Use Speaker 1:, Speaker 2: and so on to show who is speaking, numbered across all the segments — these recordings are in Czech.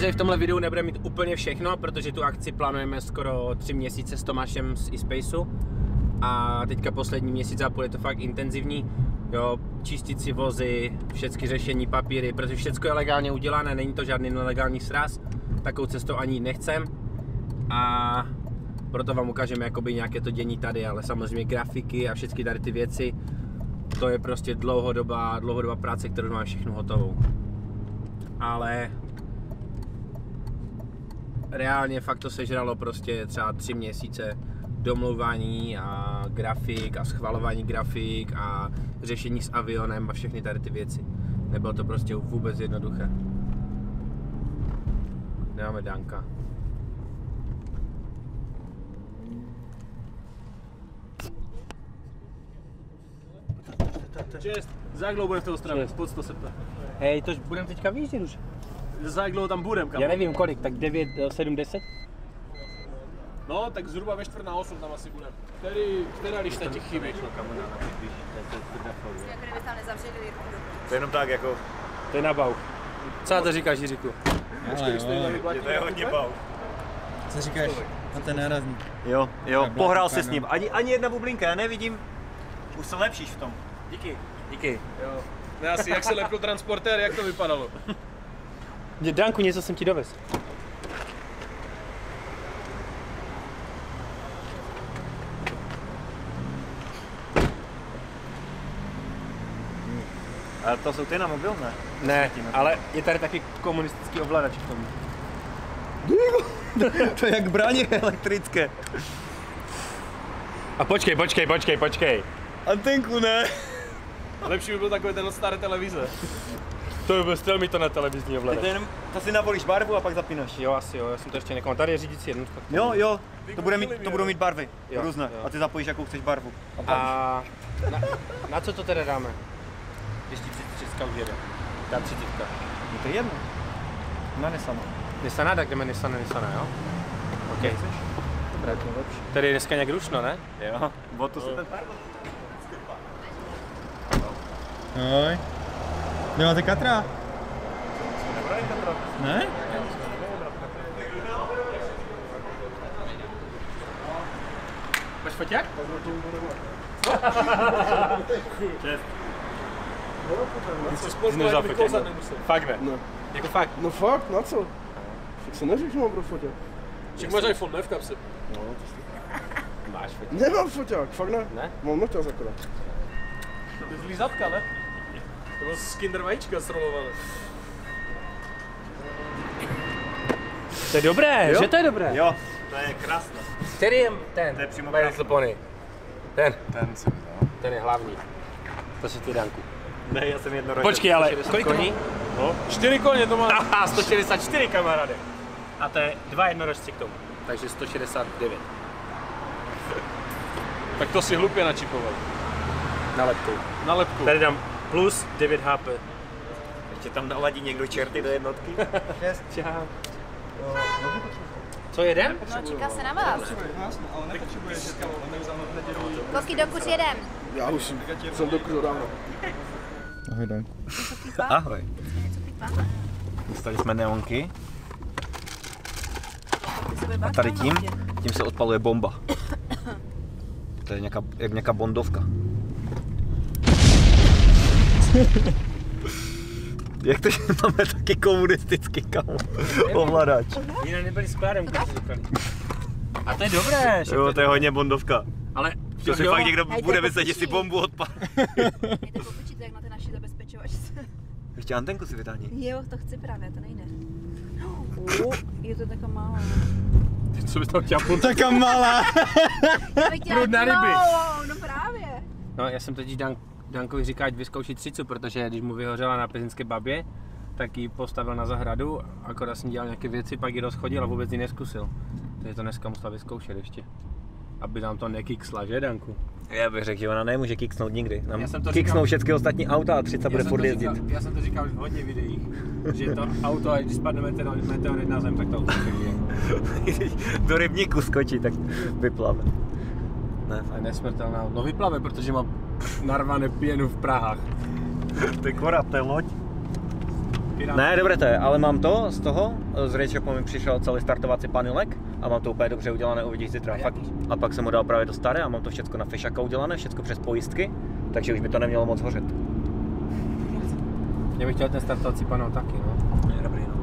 Speaker 1: Samozřejmě v tomhle videu nebudeme mít úplně všechno, protože tu akci plánujeme skoro tři měsíce s Tomášem z eSpaceu. A teďka poslední měsíc a půl je to fakt intenzivní. Jo, čistit si vozy, všechny řešení, papíry, protože všechno je legálně udělané, není to žádný nelegální sraz. Takovou cestou ani nechcem. A proto vám ukážeme jakoby nějaké to dění tady, ale samozřejmě grafiky a všechny tady ty věci, to je prostě dlouhodobá, dlouhodobá práce, kterou máme všechno hotovou. Ale reálně fakt to sežralo prostě třeba tři měsíce domlouvání a grafik a schvalování grafik a řešení s avionem a všechny tady ty věci. Nebylo to prostě vůbec jednoduché. Dáme Danka.
Speaker 2: Čest, za jak dlouho budeme v té Ostravě?
Speaker 1: Čest.
Speaker 2: Pojď to se ptá.
Speaker 1: Hej, to budeme teďka vyjíždět už.
Speaker 2: Za jak dlouho tam budeme, kam?
Speaker 1: Já nevím kolik, tak 9, 7, 10?
Speaker 2: No, tak zhruba ve čtvrt na 8 tam asi budeme. Který, která lišta ti chybí?
Speaker 3: Kdyby tam nezavřeli.
Speaker 4: To je jenom tak jako,
Speaker 1: To je na bauch. Co na to říkáš, Jiříku?
Speaker 5: Ale jo,
Speaker 4: že to je hodně bau.
Speaker 5: co říkáš na ten nárazník?
Speaker 4: Jo, jo, pohrál si s
Speaker 5: no.
Speaker 4: ním. Ani, ani jedna bublinka, já nevidím. Už se lepšíš v tom.
Speaker 1: Díky. Díky.
Speaker 2: Jo. Ne, asi jak se lepil transportér, jak to vypadalo?
Speaker 1: Danku, něco jsem ti dovez.
Speaker 4: Ale to jsou ty na mobil, ne?
Speaker 1: Ne, ale je tady taky komunistický ovladač k tomu.
Speaker 4: to je jak bráně elektrické.
Speaker 1: A počkej, počkej, počkej, počkej.
Speaker 4: Antenku ne.
Speaker 2: Lepší by byl takový ten od staré televize.
Speaker 1: To by byl styl mi to na televizní
Speaker 4: To,
Speaker 1: ovladač.
Speaker 4: je jenom, to si navolíš barvu a pak zapínaš.
Speaker 1: Jo, asi jo, já jsem to ještě nekomal. Tady je řídící jednotka.
Speaker 4: Jo, jo, to, bude mít, to budou mít barvy,
Speaker 1: Jo,
Speaker 4: různé.
Speaker 1: jo.
Speaker 4: A ty zapojíš, jakou chceš barvu.
Speaker 1: A na, na co to teda dáme? Když ti 33 už jede. Ta 30.
Speaker 4: No to je jedno. Na Nissanu.
Speaker 1: Nissana, tak jdeme Nissana, Nissana, jo? OK. Dobré, to lepší. Tady je dneska nějak rušno, ne?
Speaker 4: Jo, o to se ten
Speaker 5: Ahoj. Kde máte katra? Ne?
Speaker 1: Máš foťák?
Speaker 2: Jsi spolu
Speaker 1: Jsi nevzal
Speaker 2: bych
Speaker 1: foťák? Fakt ne.
Speaker 6: Ne.
Speaker 1: Jako fakt.
Speaker 6: No fakt, na co? Tak se neříš, že mám pro foťák.
Speaker 2: Však máš iPhone, ne v kapse?
Speaker 1: Máš foťák.
Speaker 6: Nemám foťák, fakt ne?
Speaker 1: Ne?
Speaker 6: Mám noťaz akorát.
Speaker 2: To je z lízatka, ne? To bylo z Kinder vajíčka srolované.
Speaker 1: To je dobré,
Speaker 4: Jo?
Speaker 1: že to je dobré.
Speaker 4: Jo, to je krásné.
Speaker 1: Který je ten?
Speaker 4: To je přímo
Speaker 1: Pony. Ten,
Speaker 6: Ten jsem vzal.
Speaker 1: ten je hlavní. To si ty Danku.
Speaker 4: Ne, já jsem jednorodý.
Speaker 1: Počkej, ale kolik koní?
Speaker 2: Čtyři koně to má.
Speaker 1: Aha, 164 kamaráde. A to je dva jednorožci k tomu. Takže 169
Speaker 2: Tak to si hlupě načipoval.
Speaker 1: na lepku.
Speaker 2: Na lepku.
Speaker 1: Tady dám plus 9 HP.
Speaker 4: Ještě tam naladí někdo čerty do jednotky.
Speaker 1: Čau. Co jedem?
Speaker 3: No, čeká se na vás. Koky, dokud jedem.
Speaker 6: Já už jsem dokud ráno.
Speaker 5: Ahoj, Danku.
Speaker 4: Ahoj. Dostali jsme neonky. A tady tím, tím se odpaluje bomba. To je nějaká, jak nějaká bondovka. Jak to, že máme taky komunistický kamo ovladač?
Speaker 1: Jiné nebyli říkali. A to je dobré, že
Speaker 4: Jo, to je hodně bondovka.
Speaker 1: Ale
Speaker 4: To si fakt někdo
Speaker 3: Hej,
Speaker 4: bude že si bombu.
Speaker 3: Je to pokučíte, jak na té naší zabezpečovačce.
Speaker 4: Ještě antenku si vytáhni.
Speaker 3: Jo, to chci právě, to nejde. Oh, je to taková malá.
Speaker 1: co bys tam chtěl půl
Speaker 5: Taká malá.
Speaker 3: Chtěla
Speaker 1: na ryby.
Speaker 3: No právě.
Speaker 1: No, já jsem totiž Dan, Dankovi říkal, ať vyzkouší třicu, protože když mu vyhořela na Pezinské babě, tak ji postavil na zahradu, akorát jsem dělal nějaké věci, pak ji rozchodil a vůbec ji neskusil. Takže to dneska musel vyzkoušet ještě. Aby nám to nekiksla, že Danku?
Speaker 4: Já bych řekl, že ona nemůže kiksnout nikdy. Nám
Speaker 1: Já jsem to
Speaker 4: kiksnou
Speaker 1: říkal.
Speaker 4: všechny ostatní auta a 30 bude furt jezdit.
Speaker 1: Říkal, já jsem to říkal už v hodně videích, že to auto, když spadne meteorit, meteorit na zem, tak to auto.
Speaker 4: Do rybníku skočí, tak vyplave. Ne,
Speaker 1: A je nesmrtelná. No vyplave, protože má narvané pěnu v Prahách.
Speaker 4: to je korab, to je loď. Ne, dobré to je, ale mám to z toho, z Rachel mi přišel celý startovací panelek a mám to úplně dobře udělané, uvidíš zítra. Fakt. A pak jsem mu dal právě do staré a mám to všechno na fešaka udělané, všechno přes pojistky, takže už by to nemělo moc hořet.
Speaker 1: Já bych chtěl ten startovací panel taky, no.
Speaker 4: Je dobrý, no.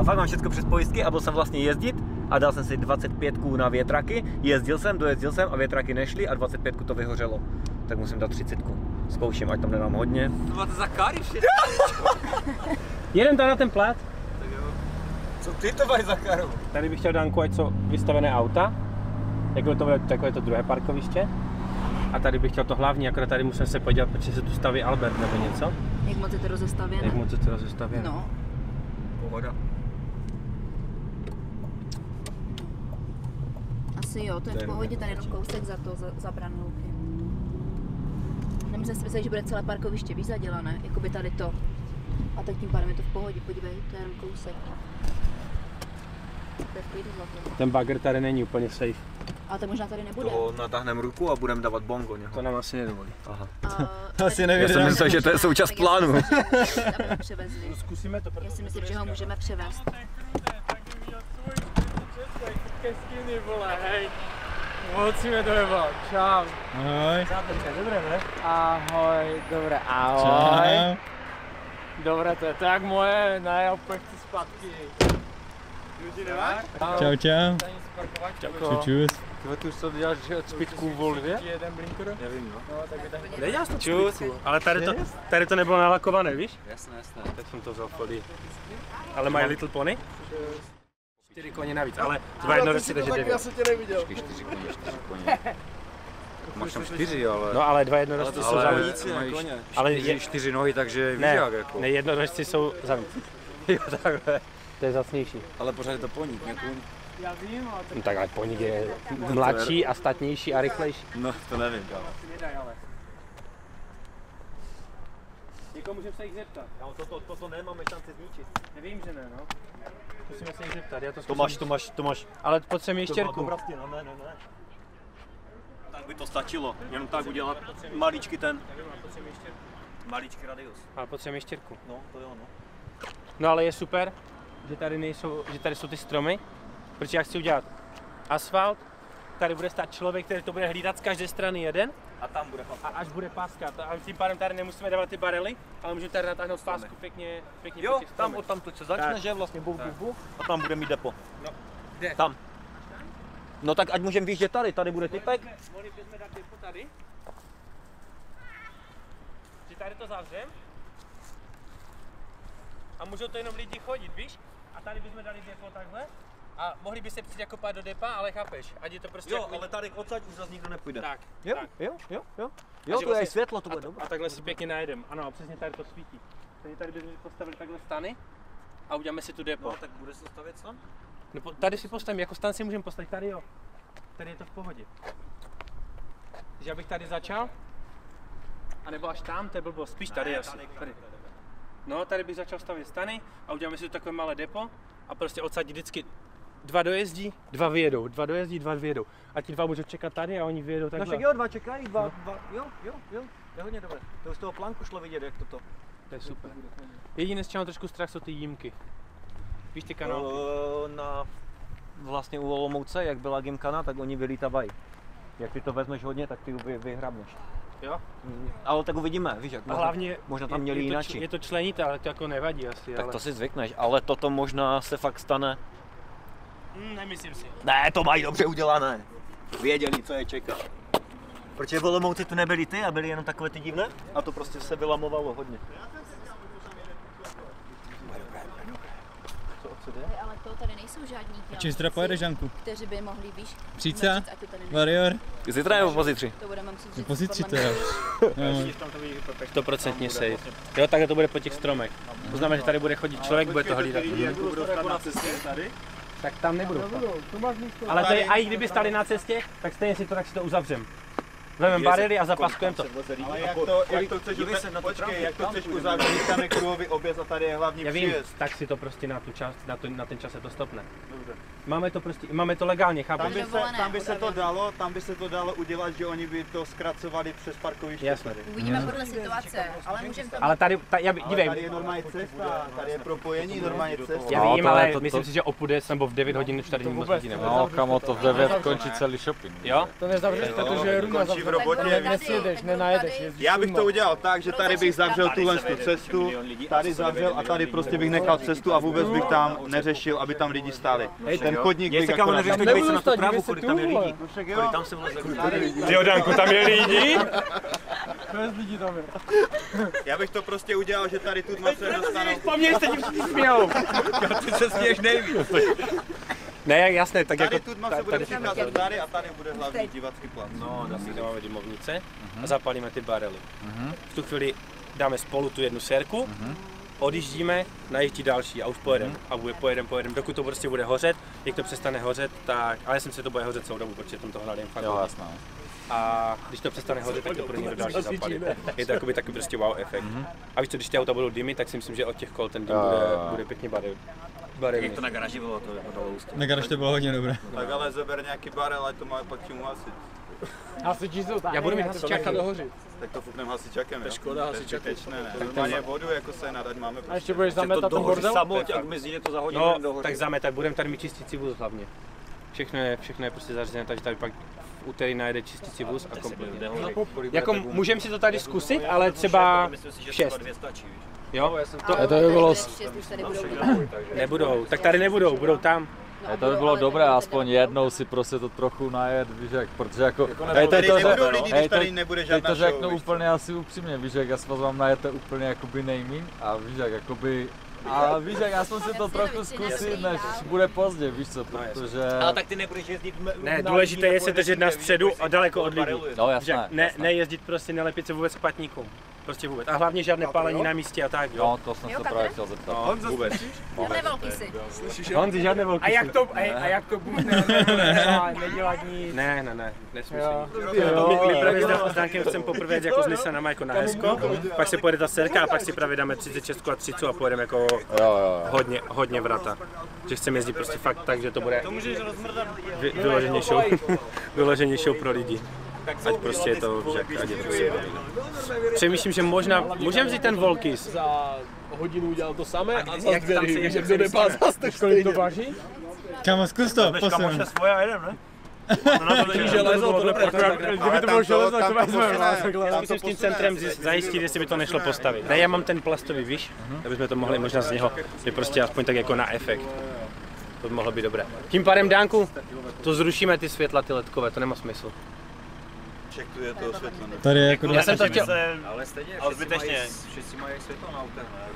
Speaker 4: A fakt mám všechno přes pojistky a byl jsem vlastně jezdit a dal jsem si 25 na větraky, jezdil jsem, dojezdil jsem a větraky nešly a 25 to vyhořelo. Tak musím dát 30. Zkouším, ať tam nedám hodně.
Speaker 7: To máte za kary
Speaker 1: Jeden tam na ten plat.
Speaker 4: Co ty to máš za karu?
Speaker 1: Tady bych chtěl Danku, ať jsou vystavené auta. Jako to bude takové to druhé parkoviště. A tady bych chtěl to hlavní, akorát tady musím se podívat, protože se tu staví Albert nebo něco.
Speaker 3: Jak moc je to rozestavěné?
Speaker 1: Jak moc je to rozestavěné.
Speaker 3: No,
Speaker 4: Pohoda.
Speaker 3: Asi jo, to je v pohodě, tady jenom kousek za to, za, za branlouky. Nemyslím si myslet, že bude celé parkoviště víc zadělané, jako by tady to. A tak tím pádem je to v pohodě, podívej, to je jenom kousek. To je v klidu zlato.
Speaker 1: Ten bagger tady není úplně safe.
Speaker 3: Ale to možná tady nebude.
Speaker 4: To natáhneme ruku a budeme dávat bongo něho.
Speaker 1: To nám asi nedovolí.
Speaker 4: Aha.
Speaker 3: A,
Speaker 5: Asi
Speaker 4: Já
Speaker 5: nevěděl.
Speaker 4: jsem myslel, že to je součást
Speaker 3: já
Speaker 4: plánu.
Speaker 1: Zkusíme to,
Speaker 3: Já si myslím, že ho můžeme převést.
Speaker 2: Ke skiny, vole, hej. Musíme to jebal. Čau.
Speaker 5: Ahoj.
Speaker 1: Dobré, ne?
Speaker 2: Ahoj, dobré, ahoj.
Speaker 5: Čau.
Speaker 2: Dobré, to je to jak moje, ne, já úplně chci zpátky.
Speaker 5: Čau, čau. Čus, čus.
Speaker 2: Ty tu co děláš zpitku v Lvě? Jeden blinker?
Speaker 7: Nevím, no.
Speaker 2: No, tak tak.
Speaker 1: Nedělal jsi to Čus, ale tady to, tady to nebylo nalakované, víš?
Speaker 7: Jasné, jasné.
Speaker 1: Teď jsem to vzal fody. Ale mají Little Pony? Čtyři koně navíc, ale dva jednorožci, takže
Speaker 6: taky,
Speaker 1: devět.
Speaker 6: já se tě neviděl.
Speaker 7: Počkej, čtyři koně, čtyři koně. Máš tam čtyři, ale...
Speaker 1: No ale dva jednorožci jsou za víc. Ale
Speaker 7: čtyři,
Speaker 1: je-
Speaker 7: čtyři nohy, takže víš
Speaker 1: Ne,
Speaker 7: jak jako.
Speaker 1: ne, jednorožci jsou za víc. Jo, takhle. To je zacnější.
Speaker 7: Ale pořád je to poník, ne kuň.
Speaker 2: Já vím, ale
Speaker 1: No tak ale poník je mladší a statnější a rychlejší.
Speaker 7: No, to nevím,
Speaker 2: ale.
Speaker 1: Jako můžeme se jich zeptat.
Speaker 4: No, toto, toto nemáme šanci zničit.
Speaker 1: Nevím, že ne, no. Musíme se jich zeptat, já to zkusím.
Speaker 4: Tomáš, Tomáš, Tomáš.
Speaker 1: Ale potřebujeme ještěrku.
Speaker 4: Dobrá stěna, ne, ne, ne. Tak by to stačilo, jenom tak udělat maličký ten, maličký radius.
Speaker 1: Ale potřebujeme ještěrku.
Speaker 4: No, to jo, no.
Speaker 1: No ale je super, že tady, nejsou, že tady jsou ty stromy, protože já chci udělat asfalt, tady bude stát člověk, který to bude hlídat z každé strany jeden
Speaker 4: A tam bude
Speaker 1: a až bude páska, a tím pádem tady nemusíme dávat ty barely, ale můžeme tady natáhnout pásku pěkně, pěkně
Speaker 4: Jo, tam od tam to se začne,
Speaker 1: Tak.
Speaker 4: že vlastně buk, buk, buk, a tam bude mít depo.
Speaker 1: No, kde?
Speaker 4: Tam. No tak ať můžeme vyjíždět tady, tady bude typek.
Speaker 1: Mohli bychom dát depo tady? Že tady to zavřem? A můžou to jenom lidi chodit, víš? A tady bychom dali depo takhle? A mohli by se přijít jako pát do depa, ale chápeš, ať je to prostě
Speaker 4: Jo,
Speaker 1: jak my-
Speaker 4: ale tady odsaď už zase nikdo nepůjde.
Speaker 1: Tak,
Speaker 4: Jo,
Speaker 1: tak.
Speaker 4: jo, jo, jo. Jo, to je
Speaker 1: vlastně-
Speaker 4: světlo, to
Speaker 1: A,
Speaker 4: bude dobré.
Speaker 1: a takhle si pěkně najedem. Ano, a přesně tady to svítí. Takže tady bychom postavili takhle stany a uděláme si tu depo.
Speaker 4: No, tak bude se stavět stan?
Speaker 1: No, po- tady si postavím, jako stan si můžeme postavit, tady jo. Tady je to v pohodě. Takže já bych tady začal. A nebo až tam, to je blbost, spíš tady asi. Tady. No, tady bych začal stavět stany a uděláme si tu takové malé depo a prostě odsadit vždycky dva dojezdí, dva vyjedou, dva dojezdí, dva vyjedou. A ti dva můžou čekat tady a oni vyjedou
Speaker 4: No
Speaker 1: takhle.
Speaker 4: však jo, dva čekají, dva, dva, jo, jo, jo, to je hodně dobré. To už z toho plánku šlo vidět, jak toto.
Speaker 1: To je super. Jediné, z čeho trošku strach, jsou ty jímky. Víš ty kanálky?
Speaker 4: Eh, Na vlastně u Olomouce, jak byla Gymkana, tak oni vylítávají. Jak ty to vezmeš hodně, tak ty vy, vyhrabneš.
Speaker 1: Jo?
Speaker 4: Mm, Ale tak uvidíme, víš jak. Možná,
Speaker 1: hlavně
Speaker 4: možná tam měli jinak.
Speaker 1: je to členité, ale to jako nevadí asi.
Speaker 4: Tak
Speaker 1: ale...
Speaker 4: to si zvykneš, ale toto možná se fakt stane.
Speaker 1: Mm, nemyslím si.
Speaker 4: Ne, to mají dobře udělané. Věděli, co je čeká. Protože v Olomouci tu nebyli ty a byly jenom takové ty divné a to prostě se vylamovalo hodně.
Speaker 3: Ale to tady nejsou žádní
Speaker 5: Čím zítra pojedeš, Žanku?
Speaker 3: kteří by mohli, víš,
Speaker 5: Příca?
Speaker 3: to.
Speaker 5: Warrior?
Speaker 4: Zítra nebo pozítří?
Speaker 3: To budeme muset.
Speaker 5: Pozítří
Speaker 3: mě.
Speaker 5: teda. Jo.
Speaker 1: Stoprocentně safe. Jo, takhle to bude po těch stromech. To znamená, že tady bude chodit člověk, bude to hlídat. Tak tam nebudou. Ale to je, a i kdyby stali na cestě, tak stejně si to tak si to uzavřem. Vememe barely a zapaskujeme to.
Speaker 8: Ale jak to, jak to chceš,
Speaker 4: se na tu
Speaker 8: počkej, jak to chceš uzavřít, tam je kruhový objezd a tady je hlavní
Speaker 1: Já vím, tak si to prostě na, tu čas, na, to, na ten čas se to stopne. Máme to prostě, máme to legálně,
Speaker 7: Tam
Speaker 1: chápeš?
Speaker 7: by, se, tam by se to dalo, tam by se to dalo udělat, že oni by to zkracovali přes parkoviště
Speaker 1: Jasně.
Speaker 7: tady.
Speaker 3: Uvidíme podle situace, ale můžeme to
Speaker 1: Ale tady, ta, já,
Speaker 7: Ale
Speaker 1: dívej,
Speaker 7: tady je normálně cesta, tady je propojení normálně cesta.
Speaker 1: já
Speaker 8: No,
Speaker 1: vím,
Speaker 8: je
Speaker 1: ale
Speaker 8: to-
Speaker 1: myslím si, že o půl deset nebo v 9 hodin už tady moc lidí.
Speaker 8: No, kamo, to v 9 končí celý shopping.
Speaker 1: Jo?
Speaker 2: To nezavřeš, protože je runa
Speaker 7: končí v robotě.
Speaker 2: Nesjedeš,
Speaker 3: tady,
Speaker 2: nenajedeš,
Speaker 3: tady.
Speaker 7: Já bych to udělal tak, že tady bych zavřel tuhle tu cestu, tady zavřel a tady prostě bych nechal cestu a vůbec bych tam neřešil, aby tam lidi stáli. Ten chodník bych
Speaker 4: Jestli kámo tak
Speaker 2: nebudu
Speaker 4: se na tu
Speaker 2: dívej se
Speaker 4: kolik tam je lidí.
Speaker 7: No
Speaker 4: Kolik
Speaker 7: jo.
Speaker 4: tam se vleze.
Speaker 1: Ty Jodánku, tam je lidi?
Speaker 2: Bez lidí tam je.
Speaker 7: Já bych to prostě udělal, že tady tu se dostanou.
Speaker 1: Po mně se ti všichni smějou.
Speaker 4: Ty se směješ nejvíc.
Speaker 1: Ne, jasné, tak
Speaker 7: Tady
Speaker 1: jako...
Speaker 7: tu se bude přicházet tady a tady bude hlavní divacký plac.
Speaker 1: No, dá si dáme dymovnice a zapalíme ty barely. V tu chvíli dáme spolu tu jednu sérku, odjíždíme, najíždí další a už pojedeme. A bude, pojedeme, pojedeme, dokud to prostě bude hořet. Jak to přestane hořet, tak, ale já jsem si to bude hořet celou dobu, protože tam to hladím fakt
Speaker 8: Jo, jasná.
Speaker 1: A když to přestane hořet, tak to bude někdo další zapalit. Je to jakoby taky prostě wow efekt. A víš co, když ty auta budou dymy, tak si myslím, že od těch kol ten dým
Speaker 8: Jo,
Speaker 1: bude, bude pěkně barev. barevný.
Speaker 4: Jak to na garáži bylo, to ústě.
Speaker 5: Na garáž to bylo hodně dobré.
Speaker 7: Tak ale zeber nějaký barel, ať to má pak čím hasit.
Speaker 2: Hasiči jsou tady.
Speaker 1: Já budu mít
Speaker 2: to
Speaker 1: hasičáka.
Speaker 2: dohořit.
Speaker 7: Tak to fukneme hasičakem, jo?
Speaker 2: škoda
Speaker 7: To je
Speaker 2: hasičáku.
Speaker 7: zbytečné, ne? Normálně vodu jako se nadat máme
Speaker 2: A ještě budeš zametat ten
Speaker 4: dohoří
Speaker 2: bordel?
Speaker 4: samo, jak mezi to za hodinu
Speaker 1: No,
Speaker 4: dohoří.
Speaker 1: tak záme, tak budeme tady mít čistící vůz hlavně. Všechno je, všechno je prostě zařízené, takže tady pak v úterý najede čistící vůz a kompletně. Jako můžeme si to tady zkusit, ale třeba
Speaker 4: Myslím si, že
Speaker 1: v
Speaker 4: třeba
Speaker 1: 6.
Speaker 4: dvě stačí, víš.
Speaker 1: Jo?
Speaker 3: To,
Speaker 2: to by bylo-
Speaker 3: Šest.
Speaker 1: Nebudou, tak tady nebudou, budou tam.
Speaker 3: No,
Speaker 8: Hej, to by bylo
Speaker 3: ale
Speaker 8: dobré aspoň jednou si prostě to trochu najet, víš jak, protože jako, hej, teď
Speaker 7: Tady
Speaker 8: to,
Speaker 7: nebudou lidi,
Speaker 8: hej,
Speaker 7: když tady nebude žádná
Speaker 8: to řeknu
Speaker 7: show, víš co?
Speaker 8: úplně asi upřímně, víš jak, já se vás vám najete úplně jakoby nejmín a víš jak, jakoby, a víš jak, já jsem si to trochu
Speaker 3: no, si
Speaker 8: zkusit, než bude pozdě, víš co, protože,
Speaker 4: Ale tak ty nebudeš jezdit
Speaker 1: Ne, důležité je se držet na středu a daleko od lidí.
Speaker 8: no
Speaker 1: Že
Speaker 8: jasné,
Speaker 1: ne,
Speaker 8: jasné.
Speaker 1: nejezdit prostě, nelepit se vůbec k patníkům. Prostě vůbec. A hlavně žádné palení na místě a tak, jo.
Speaker 8: No, to jsem
Speaker 3: Jo,
Speaker 8: se právě chtěl zeptat.
Speaker 1: No, vůbec.
Speaker 3: Žádné velký si.
Speaker 1: Honzi, žádné velký.
Speaker 2: A jak to, a jak to bude ne, nedělat nic.
Speaker 1: Ne, ne, ne, nesmíš.
Speaker 2: Jo.
Speaker 1: My právě s Dankem chcem poprvé jet jako s Nissanem jako na S, pak se pojede ta serka a pak si právě dáme 36 a 30 a pojedeme jako
Speaker 8: Jo, jo, jo.
Speaker 1: hodně, hodně vrata. Že chceme jezdit prostě fakt tak, že to bude vy, vyloženě show, vyloženě show pro lidi. Ať prostě je to, že ať je to. Přemýšlím, že možná, můžeme vzít ten Volkis.
Speaker 2: Za hodinu udělal to samé a, za
Speaker 1: jak
Speaker 2: dvě ryby, že
Speaker 1: se
Speaker 2: kdo nepá
Speaker 1: vystaví?
Speaker 2: zas, tak kolik to váží?
Speaker 5: Kámo, zkus to, posun.
Speaker 4: svoje a jedem, ne?
Speaker 2: Není železo, to nepracuje. Kdyby to bylo železo, tak to vezmeme. ale takhle.
Speaker 1: Zkusím s tím centrem zajistit, jestli by to nešlo postavit. Ne, já mám ten plastový, víš, aby jsme to mohli možná z něho, je prostě aspoň tak jako na efekt. To by mohlo být dobré. Tím pádem, Dánku, to zrušíme ty světla, ty ledkové, to nemá smysl.
Speaker 7: Však tu je to osvětlené.
Speaker 5: Tady je jako
Speaker 1: Já jsem to chtěl,
Speaker 4: Ale stejně,
Speaker 7: Ale
Speaker 4: všichni
Speaker 7: zbytečně.
Speaker 4: mají- Všichni mají světlo na autech, ne?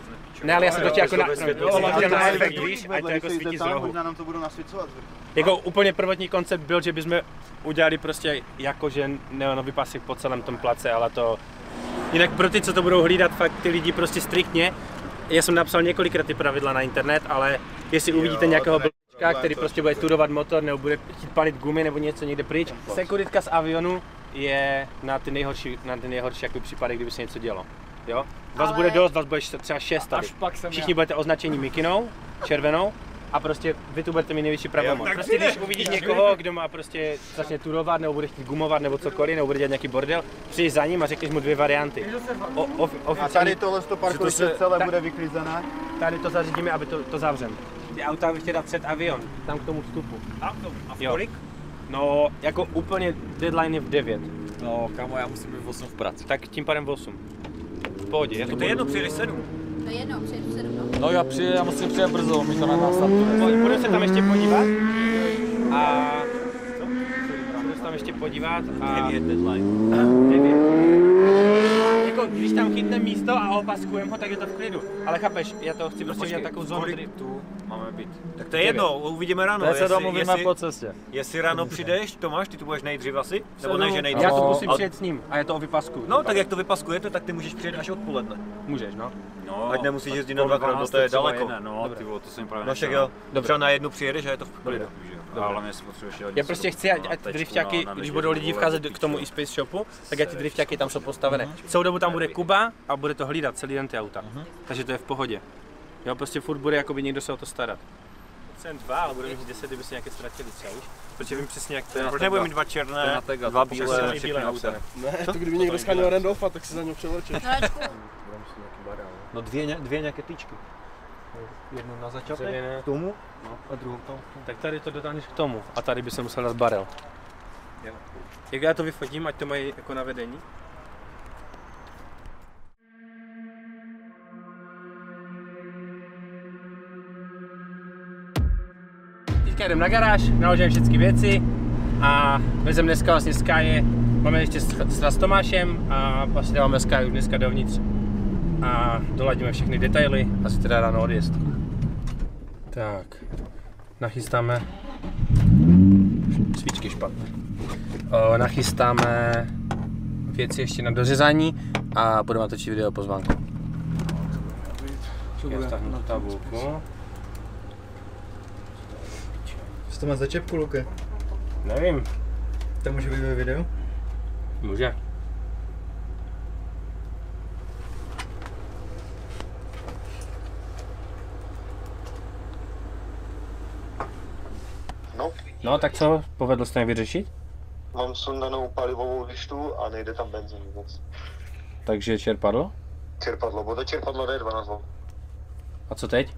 Speaker 1: Ne, ale já jsem to chtěl jako na,
Speaker 4: světlo, světlo,
Speaker 1: na
Speaker 4: světlo,
Speaker 1: efekt, víš, ať to jako svítí z rohu.
Speaker 7: Možná nám to budou nasvěcovat.
Speaker 1: Jako úplně prvotní koncept byl, že bychom udělali prostě jakože neonový pasek po celém tom place, ale to... Jinak pro ty, co to budou hlídat, fakt ty lidi prostě striktně, já jsem napsal několikrát ty pravidla na internet, ale jestli uvidíte nějakého blbčka, který prostě bude tudovat motor nebo bude chtít palit gumy nebo něco někde pryč, sekuritka z avionu je na ty nejhorší, na ty nejhorší jako případy, kdyby se něco dělo. Jo? Vás
Speaker 3: Ale-
Speaker 1: bude dost, vás bude třeba šest tady.
Speaker 2: Až pak jsem
Speaker 1: Všichni budete označeni mikinou, červenou, a prostě vy tu budete mít největší pravomoc. Prostě když uvidíš někoho, kdo má prostě začne turovat, nebo bude chtít gumovat, nebo cokoliv, nebo bude dělat nějaký bordel, přijdeš za ním a řekneš mu dvě varianty. O, of,
Speaker 7: A
Speaker 1: oficiálně
Speaker 7: tady tohle to parkoviště
Speaker 1: se-
Speaker 7: celé
Speaker 1: ta-
Speaker 7: bude vyklizené.
Speaker 1: tady to zařídíme, aby to, to zavřem. Ty auta bych chtěl dát před avion, tam k tomu vstupu.
Speaker 4: A v
Speaker 1: Jo. No, jako úplně deadline je v 9,
Speaker 8: No, kamo, já musím být v 8 v práci.
Speaker 1: tak tím pádem v 8. V pohodě, já to
Speaker 4: To je jedno, přijdeš sedm.
Speaker 3: To je jedno, přijedu sedm, no.
Speaker 8: No já přijde, já musím přijet brzo, mi to na nás tam
Speaker 1: Půjdu se tam ještě podívat a... Tam ještě podívat a...
Speaker 4: Je deadline.
Speaker 1: Jako, když tam chytne místo a opaskujeme ho, tak je to v klidu. Ale chápeš, já to chci prostě udělat takovou zónu, kdy...
Speaker 4: tu máme být? Tak to je jedno, uvidíme ráno.
Speaker 8: Teď se domluvíme po cestě.
Speaker 4: Jestli ráno přijdeš, Tomáš, ty tu budeš nejdřív asi? Nebo ne, že nejdřív?
Speaker 1: Já to
Speaker 8: No,
Speaker 1: musím
Speaker 4: a-
Speaker 1: přijet s ním a je to o vypasku.
Speaker 4: No, tak jak to vypaskujete, tak ty můžeš přijet až odpoledne.
Speaker 1: Můžeš, no.
Speaker 4: No, ať nemusíš jezdit na dvakrát, to je daleko.
Speaker 9: No, ty vole, to jsem právě
Speaker 4: No však jo, třeba na jednu přijedeš a je to v klidu.
Speaker 9: A hlavně si potřebuješ
Speaker 1: Já prostě chci, ať, ať drifťáky,
Speaker 9: na
Speaker 1: když budou lidi vcházet k tomu e-space shopu, tak ať ty drifťáky tam jsou postavené. Celou dobu tam bude Kuba a bude to hlídat celý den ty auta. Takže to je v pohodě. Jo, prostě furt bude jakoby někdo se o to starat. Chcem dva, ale budeme mít 10, kdyby se nějaké ztratili třeba, víš? Protože vím přesně, jak to je. Proč nebudeme mít dva černé,
Speaker 9: na Tega,
Speaker 1: dva bílé,
Speaker 9: všechny
Speaker 1: bílé
Speaker 9: auta.
Speaker 6: Ne, to kdyby někdo scháněl Randolfa, tak si za něho přeleče.
Speaker 3: Hráčku,
Speaker 4: No dvě, dvě nějaké tyčky. Jednu na začátek, k tomu a druhou tam.
Speaker 1: Tak tady to dotáhneš k tomu a tady by se musel dát barel. Jak já to vyfotím, ať to mají jako na vedení? Teďka jdem na garáž, naložím všechny věci a vezem dneska vlastně Sky, máme ještě s, s, Tomášem a vlastně dáváme Sky dneska dovnitř a doladíme všechny detaily a si teda ráno odjezd. Tak, nachystáme svíčky špatné. O, nachystáme věci ještě na dořezání a budeme natočit video pozvánku. Já stáhnu tabulku.
Speaker 5: Co to má za čepku, Luke?
Speaker 1: Nevím,
Speaker 5: To může být ve videu?
Speaker 1: může.
Speaker 10: No,
Speaker 1: tak co, povedlo se to vyřešit?
Speaker 10: mám sundanou palivovou lištu a nejde tam benzín vůbec.
Speaker 1: Takže čerpadlo?
Speaker 10: Čerpadlo, bude čerpadlo D12 volt.
Speaker 1: A co teď?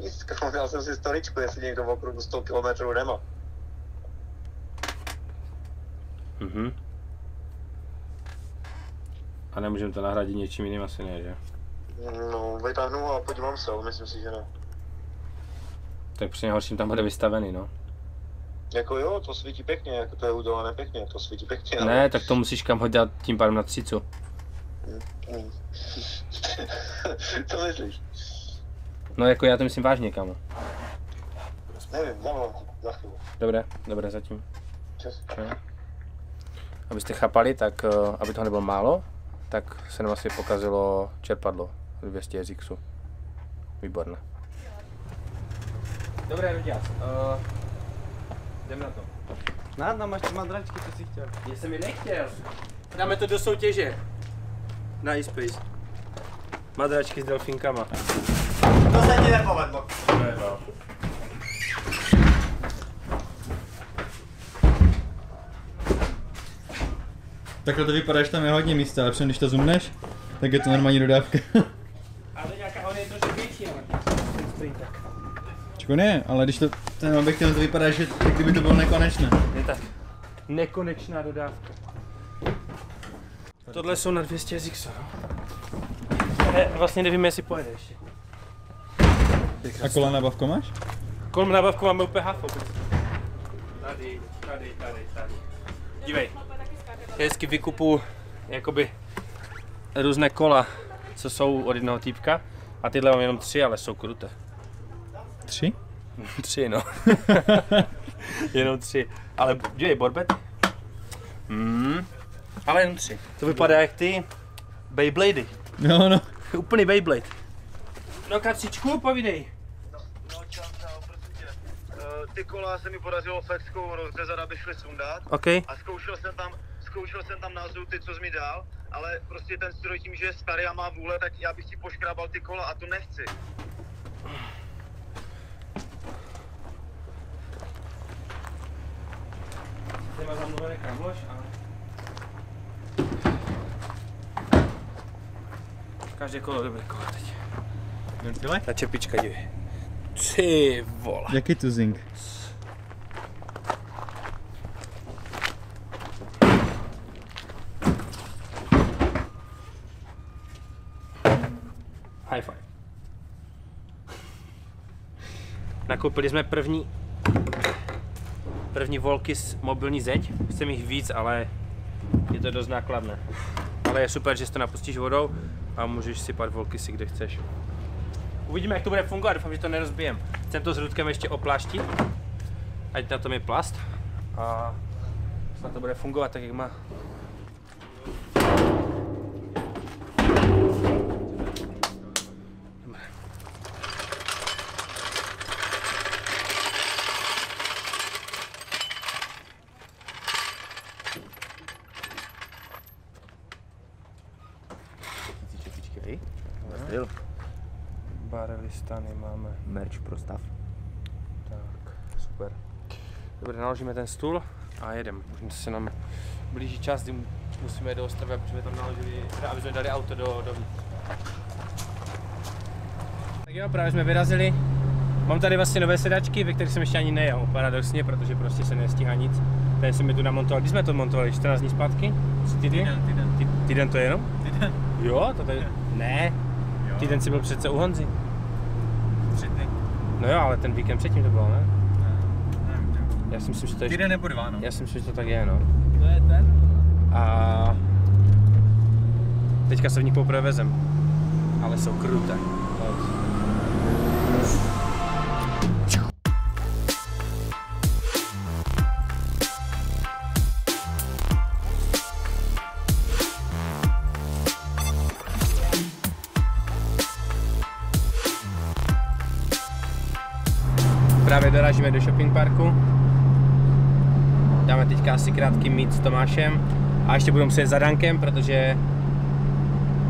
Speaker 10: Nic, dal jsem si storičku, jestli někdo v okruhu 100 km nemá.
Speaker 1: Mhm. A nemůžeme to nahradit něčím jiným asi ne, že?
Speaker 10: No, vytáhnu a podívám se, myslím si, že ne.
Speaker 1: Tak při nejhorším tam bude vystavený, no.
Speaker 10: Jako jo, to svítí pěkně, jako to je udělané pěkně, to svítí pěkně, ale...
Speaker 1: Ne, tak to musíš kam hodit tím pádem na třicu.
Speaker 10: Co myslíš?
Speaker 1: No jako já to myslím vážně, kámo.
Speaker 10: Nevím, zavolám ti, za chvíli.
Speaker 1: Dobré, dobré zatím.
Speaker 10: Čas.
Speaker 1: Abyste chápali, tak eh, aby toho nebylo málo, tak se nám asi pokazilo čerpadlo 200 SXu. Výborné. Dobré, Rudiac. Uh, jdem na to.
Speaker 4: Snad nám máš ty madračky, co jsi chtěl.
Speaker 1: Já jsem je nechtěl. Dáme to do soutěže. Na eSpace. Madračky s delfinkama.
Speaker 4: To se ti nepovedlo.
Speaker 5: Takhle to vypadá, že tam je hodně místa, ale když to zoomneš, tak je to normální dodávka.
Speaker 1: Ale nějaká, on je trošku větší, ale stojí tak.
Speaker 5: Čeku ne, ale když to ten objektiv to vypadá, že kdyby to bylo nekonečné.
Speaker 1: Je tak. Nekonečná dodávka. Tohle jsou na 200 ZX. Eh, Vlastně nevím, jestli pojede ještě.
Speaker 5: A kola na bavko máš?
Speaker 1: Kolem nábavku máme úplně hafo. Tady, tady, tady, tady. Dívej. Já hezky vykupu jakoby různé kola, co jsou od jednoho týpka. A tyhle mám jenom tři, ale jsou kruté.
Speaker 5: Tři?
Speaker 1: tři, no. jenom tři. Ale dívej, Borbet. Hmm. Ale jenom tři. To vypadá jak ty Beyblady.
Speaker 5: No, no.
Speaker 1: Úplný Beyblade. No Kacíčku, povídej.
Speaker 10: No čau, čau, prosím tě. Uh, ty kola se mi podařilo fleckou rozřezat, aby šli sundat.
Speaker 1: OK.
Speaker 10: A zkoušel jsem tam, zkoušel jsem tam názvu ty, co jsi mi dal, ale prostě ten stroj tím, že je starý a má vůle, tak já bych ti poškrábal ty kola a to nechci.
Speaker 1: Nemá zamluvený kamoš a... Každé kolo dobré kolo teď.
Speaker 5: Ventile?
Speaker 1: Ta čepička, dívej. Ty vole.
Speaker 5: Jaký tuzing?
Speaker 1: High five. Nakoupili jsme první první volky s mobilní zeď. Chcem jich víc, ale je to dost nákladné. Ale je super, že si to napustíš vodou a můžeš sypat volky si kde chceš. Uvidíme, jak to bude fungovat, doufám, že to nerozbijem. Chcem to s Rudkem ještě opláštit, ať na tom je plast a snad to bude fungovat tak, jak má.
Speaker 4: Styl.
Speaker 1: Barelistany máme.
Speaker 4: Merch pro stav.
Speaker 1: super. Dobře, naložíme ten stůl a jedeme. Už se nám blíží čas, kdy musíme do Ostravy, protože jsme tam naložili, teda aby jsme dali auto do, do. Tak jo, právě jsme vyrazili. Mám tady vlastně nové sedačky, ve kterých jsem ještě ani nejel, paradoxně, protože prostě se nestíhá nic. Ten jsem mi tu namontoval, když jsme to montovali, 14 dní zpátky? Týden? Týden, týden. Ty, týden to je jenom?
Speaker 5: Týden.
Speaker 1: Jo, to tady, ne.
Speaker 5: Jo.
Speaker 1: Týden si byl přece u Honzy.
Speaker 5: Tři dny.
Speaker 1: No jo, ale ten víkend předtím to bylo, ne? Já si myslím, že to je...
Speaker 5: Týden nebo dva, no.
Speaker 1: Já si myslím, že to tak je, no.
Speaker 2: To je ten?
Speaker 1: A teďka se v nich poprvé vezem. Ale jsou kruté. Právě dorážíme do shopping parku. Teďka asi krátký meet s Tomášem a ještě budeme muset za Dankem, protože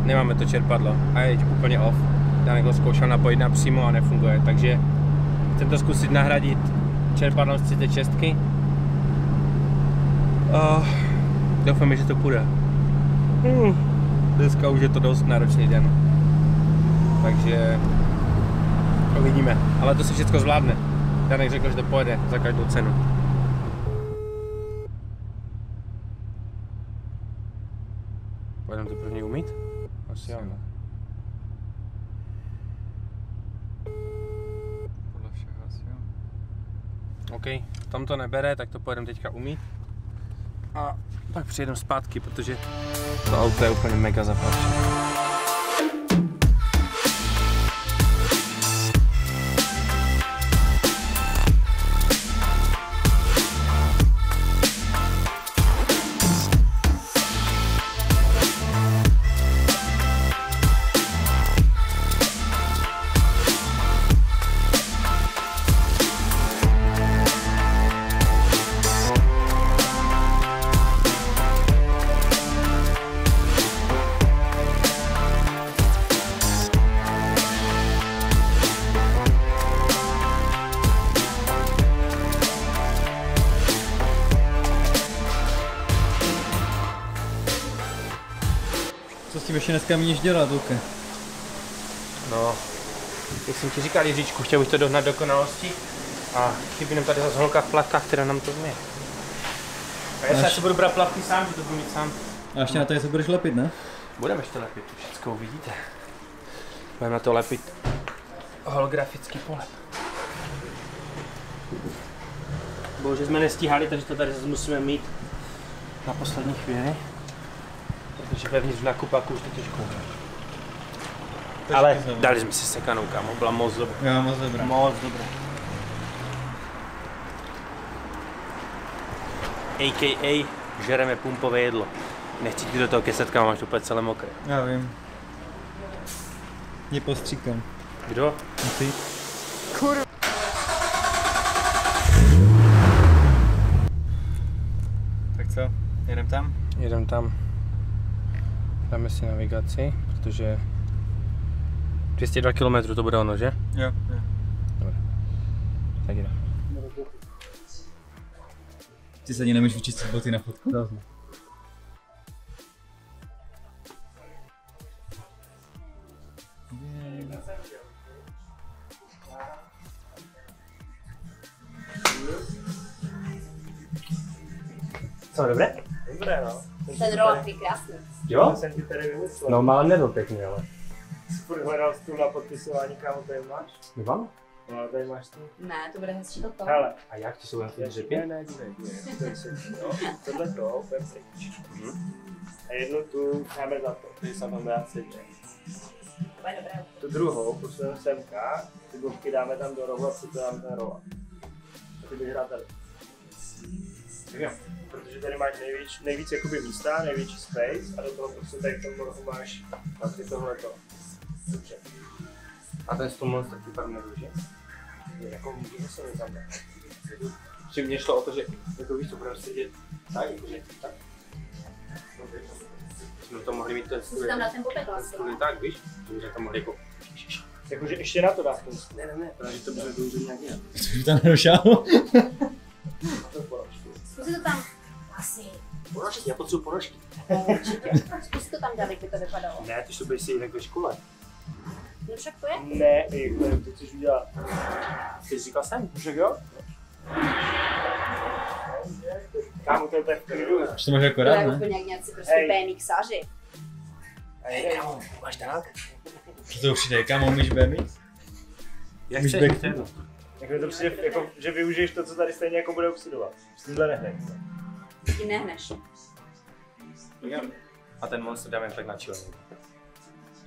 Speaker 1: nemáme to čerpadlo a je úplně off. Danek ho zkoušel napojit na přímo a nefunguje, takže chcem to zkusit nahradit čerpadlem z 36. Uh, doufám, že to půjde. Uh, dneska už je to dost náročný den. Takže uvidíme, ale to se všechno zvládne. Danek řekl, že to pojede za každou cenu. Pojedeme to první umít? Asi jo, ne?
Speaker 5: Podle všeho asi jo.
Speaker 1: OK, tam to nebere, tak to pojedeme teďka umít. A pak přijedeme zpátky, protože to auto je úplně mega zaplašené.
Speaker 5: Míníš dělat, Luke?
Speaker 1: No, jak jsem ti říkal, Jiříčku, chtěl bych to dohnat dokonalosti a chybí nám tady zase holka v plavkách, která nám to umí. A já se
Speaker 5: Až-
Speaker 1: budu brát plavky sám, že to budu mít sám.
Speaker 5: A ještě na to se budeš lepit, ne?
Speaker 1: Budeme ještě lepit, to všechno uvidíte. Budeme na to lepit holografický polep. Bože, jsme nestíhali, takže to tady zase musíme mít na poslední chvíli. Protože vevnitř na kupaku už to těžko. Ale dali jsme si sekanou, kámo, byla moc dobrá.
Speaker 5: Jo, moc dobrá.
Speaker 1: Moc dobrá. AKA žereme pumpové jedlo. Nechci ti do toho kesetka, máš to úplně celé mokré.
Speaker 5: Já vím. Je postříkám.
Speaker 1: Kdo?
Speaker 5: A ty? Tak co, jedem tam?
Speaker 1: Jedem tam. Dáme si navigaci, protože 202 km to bude ono, že?
Speaker 5: Jo, jo.
Speaker 1: Tak jdeme.
Speaker 5: Ty se ani nemůžeš vyčistit boty na fotku.
Speaker 1: Co? Dobré, Jo?
Speaker 2: jsem ti tady vymyslel.
Speaker 1: No, ale nebyl pěkný, ale.
Speaker 2: Jsi furt hledal stůl na podpisování, kámo, tady máš?
Speaker 1: Nemám?
Speaker 2: No, ale tady máš stůl.
Speaker 3: Ne, to bude hezčí toto.
Speaker 2: Hele,
Speaker 1: A jak ti jsou jen ty
Speaker 2: ne,
Speaker 1: dřepy?
Speaker 2: ne, ne, ne, to je si, no, tohle to, bude pryč. A jednu tu necháme za to, ty se tam dá sedět. Tu druhou posuneme semka, ty gubky dáme tam do rohu a přidáme ten roh. A ty bych hrál tady. Tak jo, protože tady máš nejvíc, nejvíc jakoby místa, největší space a do toho prostě tady v tom rohu máš vlastně tohleto. Dobře.
Speaker 1: A ten stůl monster ti pak nedůže?
Speaker 2: Jako můžeme se tam dát.
Speaker 1: Že mě šlo o to, že jako víš, co budeme sedět tak, jakože tak. Jsme to mohli mít ten stůl,
Speaker 3: tam dát ten
Speaker 1: stůl i tak, víš? Že bychom to mohli jako
Speaker 2: Jakože ještě na to dáš ten stůl. Ne, ne, ne, právě to bude dlouho nějak jinak.
Speaker 5: Už tam nedošel.
Speaker 2: To je ponožky.
Speaker 3: Zkus to tam. Asi.
Speaker 2: Ponožky, já potřebuji ponožky.
Speaker 3: Určitě. Zkus to tam dát, jak by to vypadalo.
Speaker 2: Ne, ty jsou si jinak ve škole.
Speaker 3: No však to je.
Speaker 2: Ne, jako to chceš udělat.
Speaker 1: Ty jsi říkal jsem?
Speaker 2: Však jo? Kámo, to je tak klidu.
Speaker 5: Už to máš
Speaker 3: To
Speaker 5: akorát,
Speaker 3: je
Speaker 5: ne?
Speaker 3: úplně jak nějací prostě
Speaker 2: Hej.
Speaker 3: BMXáři.
Speaker 2: Hej, kámo, máš tak?
Speaker 5: Co to přijde, kam umíš BMX?
Speaker 1: Jak chceš, chtěl.
Speaker 2: Jak mi to přijde, jako, že využiješ to, co tady stejně jako bude oxidovat. S tímhle nehneš.
Speaker 3: Tím nehneš.
Speaker 1: A ten monster dáme tak na chilling.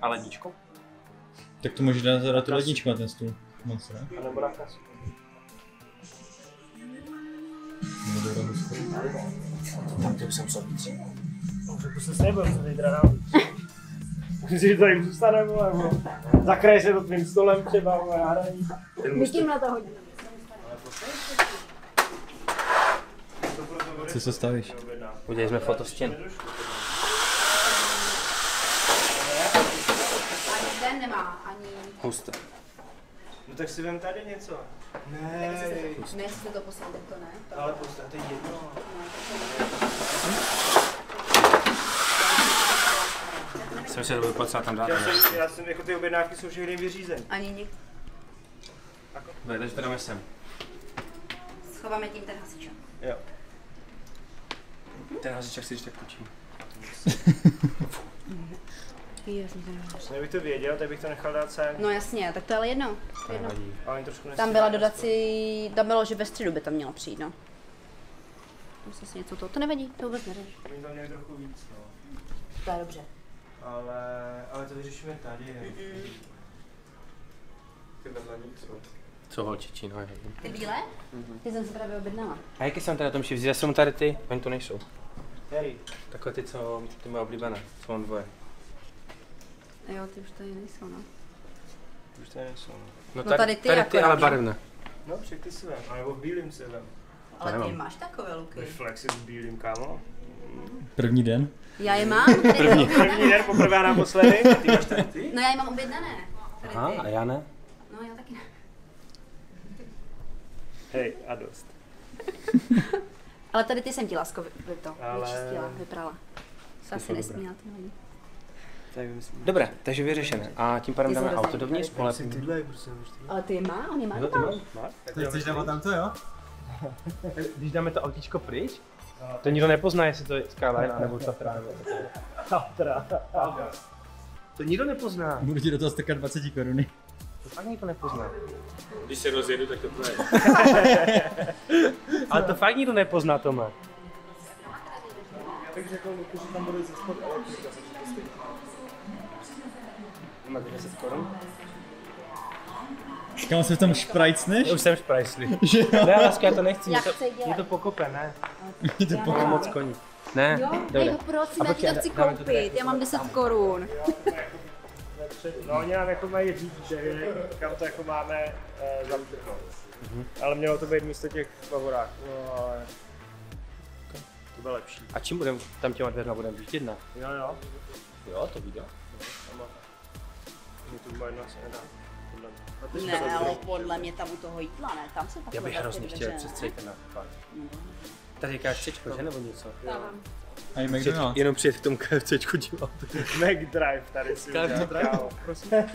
Speaker 1: A ledničko?
Speaker 5: Tak to můžeš dát teda tu ledničku na ten stůl. Moc, ne?
Speaker 2: A nebo na kasu.
Speaker 1: Tam to jsem sobě
Speaker 2: To se nebyl, co zítra nám. Že tady zůstane, vole, vole. Zakraje se to tvým stolem třeba, vole, já nevím.
Speaker 3: My tímhle to hodíme.
Speaker 5: Co se stavíš?
Speaker 1: Udělali jsme fotostěn.
Speaker 3: Ani ten nemá, ani...
Speaker 1: Husté.
Speaker 2: No tak si vem tady něco.
Speaker 3: Ne, ne, jste to poslali, to ne.
Speaker 2: Ale prostě to je jedno.
Speaker 1: Jsem si to byl potřeba tam dát.
Speaker 2: Já jsem, já jsem, jako ty objednávky jsou všechny vyřízené.
Speaker 3: Ani nik.
Speaker 1: Bude, takže to dáme sem.
Speaker 3: Schováme tím ten hasič.
Speaker 2: Jo.
Speaker 1: Ten hasiček si tak půjčím.
Speaker 2: Kdybych to věděl, tak bych to nechal dát sem.
Speaker 3: No jasně, tak to je ale jedno. To je jedno.
Speaker 2: Ale trošku
Speaker 3: Tam byla dodací, tam bylo, že ve středu by tam mělo přijít, no. Tam se něco to, to nevadí, to vůbec neřeš.
Speaker 2: Oni tam měli trochu víc, no.
Speaker 3: To je dobře.
Speaker 2: Ale, ale to vyřešíme tady, ne? Ty vedle nic, no.
Speaker 1: Co holčičí, no.
Speaker 3: Ty bílé? Ty jsem si právě objednala.
Speaker 1: A jaký jsem tady na tom šivzi? Já jsem tady ty, oni to nejsou.
Speaker 2: Který?
Speaker 1: Takové ty, co ty moje oblíbené, co mám dvoje.
Speaker 3: Jo, ty už tady nejsou, no.
Speaker 2: Už tady nejsou, no.
Speaker 1: No,
Speaker 3: No tady ty
Speaker 1: tady ty,
Speaker 3: akorát,
Speaker 1: ale
Speaker 3: no.
Speaker 1: barevné.
Speaker 2: No, však ty si vem, anebo v bílým si vem.
Speaker 3: Ale ty máš takové luky.
Speaker 2: Flexit v bílým, kámo.
Speaker 5: První den.
Speaker 3: Já je mám. Tady
Speaker 2: První,
Speaker 3: ty
Speaker 2: první den, poprvé a naposledy. Ty máš tady ty?
Speaker 3: No já je mám objednané. Tady
Speaker 1: Aha,
Speaker 3: ty.
Speaker 1: a já ne?
Speaker 3: No já taky ne.
Speaker 2: Hej, a dost.
Speaker 3: Ale tady ty jsem ti lásko vy, to
Speaker 2: Ale-
Speaker 3: vyčistila, vyprala. Se asi nesmí, ty nevadí.
Speaker 2: Tak myslím.
Speaker 1: Dobré, takže vyřešené. A tím pádem dáme auto dovnitř, pole.
Speaker 2: Tyhle, prostě.
Speaker 3: Ale ty je má, on je má
Speaker 1: Jo, ty.
Speaker 2: Máš? Tak
Speaker 5: chceš dávat tam to, jo?
Speaker 1: Když dáme to autíčko pryč, to nikdo nepozná, jestli to je Skyline nebo Tatra. nebo takové.
Speaker 2: Tatra.
Speaker 1: To nikdo nepozná.
Speaker 5: Budu ti do toho strkat 20 koruny.
Speaker 1: To fakt nikdo nepozná. Když se rozjedu, tak to půjde. Ale to fakt nikdo nepozná, Tome.
Speaker 2: Tak řekl, že tam bude ze spod elektrika.
Speaker 1: Máte 10 korun?
Speaker 5: Kam se v tom šprajcneš?
Speaker 1: Už jsem šprajsli. ne, láska, já to nechci.
Speaker 3: Já
Speaker 1: Je to, je to pokope, ne?
Speaker 5: Je to
Speaker 3: Já
Speaker 5: po...
Speaker 1: Mám moc koní. Ne,
Speaker 3: Jo,
Speaker 1: dobré.
Speaker 3: dej ho prosím, já ti to chci
Speaker 1: to
Speaker 3: koupit. Já mám 10 korun.
Speaker 2: No oni nám jako mají říct, že kam to jako máme uh, zamknout. Ale mělo to být místo těch favorák. No ale to bylo lepší.
Speaker 1: A čím budeme tam těma dveřma budeme vyjíždět na?
Speaker 2: Jo jo.
Speaker 1: Jo, to video.
Speaker 2: Mě tu jedno se nedá. Podle mě. A teď
Speaker 3: Ne, ale podle mě tam u toho jídla, ne? Tam se takové
Speaker 1: Já bych hrozně chtěl
Speaker 3: dveře,
Speaker 1: přes
Speaker 3: ne?
Speaker 1: celý ten nápad. Tady říkáš cečko, že nebo něco?
Speaker 3: Tam.
Speaker 5: A i McDonald's.
Speaker 1: Jenom přijet k tomu KFCčku dívat.
Speaker 2: McDrive tady si udělal,
Speaker 1: Drive?
Speaker 2: kámo.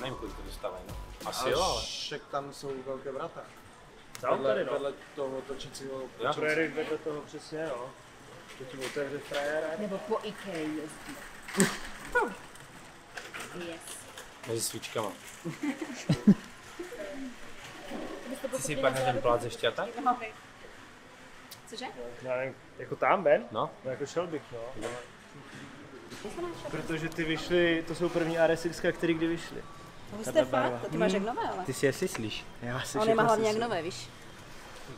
Speaker 1: Nevím, kolik to dostávají, no. Asi jo, ale.
Speaker 6: Však tam jsou velké vrata.
Speaker 2: Tam tady no.
Speaker 6: Vedle toho točícího.
Speaker 1: Já
Speaker 2: Projedeš vedle toho přesně no. To ti otevře frajera.
Speaker 3: Nebo po Ikea jezdí. Yes.
Speaker 1: Mezi svíčkama. Ty si padne ten plát ze šťata?
Speaker 3: Cože?
Speaker 2: Já nevím, jako tam, Ben?
Speaker 1: No.
Speaker 2: No jako šel bych, no. Protože ty vyšly, to jsou první RSX, který kdy vyšly.
Speaker 3: To jste fakt?
Speaker 2: barva.
Speaker 3: To ty máš jak nové, ale.
Speaker 1: Ty si je syslíš.
Speaker 2: Já si
Speaker 3: on je má hlavně jak nové, víš?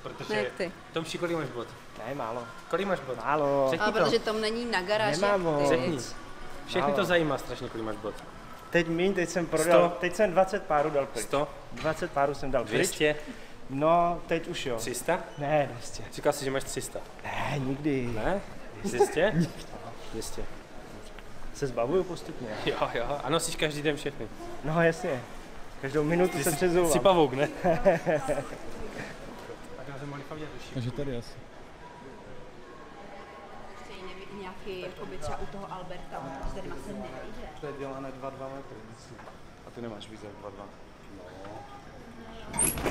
Speaker 1: Protože...
Speaker 3: Ne ty.
Speaker 1: Tomši, kolik máš bod?
Speaker 2: Ne, málo.
Speaker 1: Kolik máš bod?
Speaker 2: Málo.
Speaker 1: Řekni
Speaker 3: Ale
Speaker 1: to.
Speaker 3: protože Tom není na garáži.
Speaker 2: Nemám
Speaker 3: jak ty.
Speaker 2: moc.
Speaker 1: Řekni. Všechny
Speaker 2: Málo.
Speaker 1: to zajímá strašně, kolik máš bod.
Speaker 2: Teď míň, teď jsem prodal,
Speaker 1: Sto.
Speaker 2: teď jsem 20 párů dal pryč.
Speaker 1: 100,
Speaker 2: 20 párů jsem dal pryč.
Speaker 1: 200,
Speaker 2: No, teď už jo.
Speaker 1: 300?
Speaker 2: Ne, 200.
Speaker 1: Říkal jsi, že máš 300.
Speaker 2: Ne, nikdy.
Speaker 1: Ne? 200? 200.
Speaker 2: se zbavuju postupně.
Speaker 1: Jo, jo. A nosíš každý den všechny.
Speaker 2: No jasně. Každou minutu se přezouvám.
Speaker 1: Jsi pavouk, ne?
Speaker 5: Takže tady asi.
Speaker 3: nějaký, jakoby třeba u toho Alberta, že tady má se nejde.
Speaker 6: To je dělané 2-2 metry, myslím. A ty nemáš víc jak 2-2.
Speaker 1: No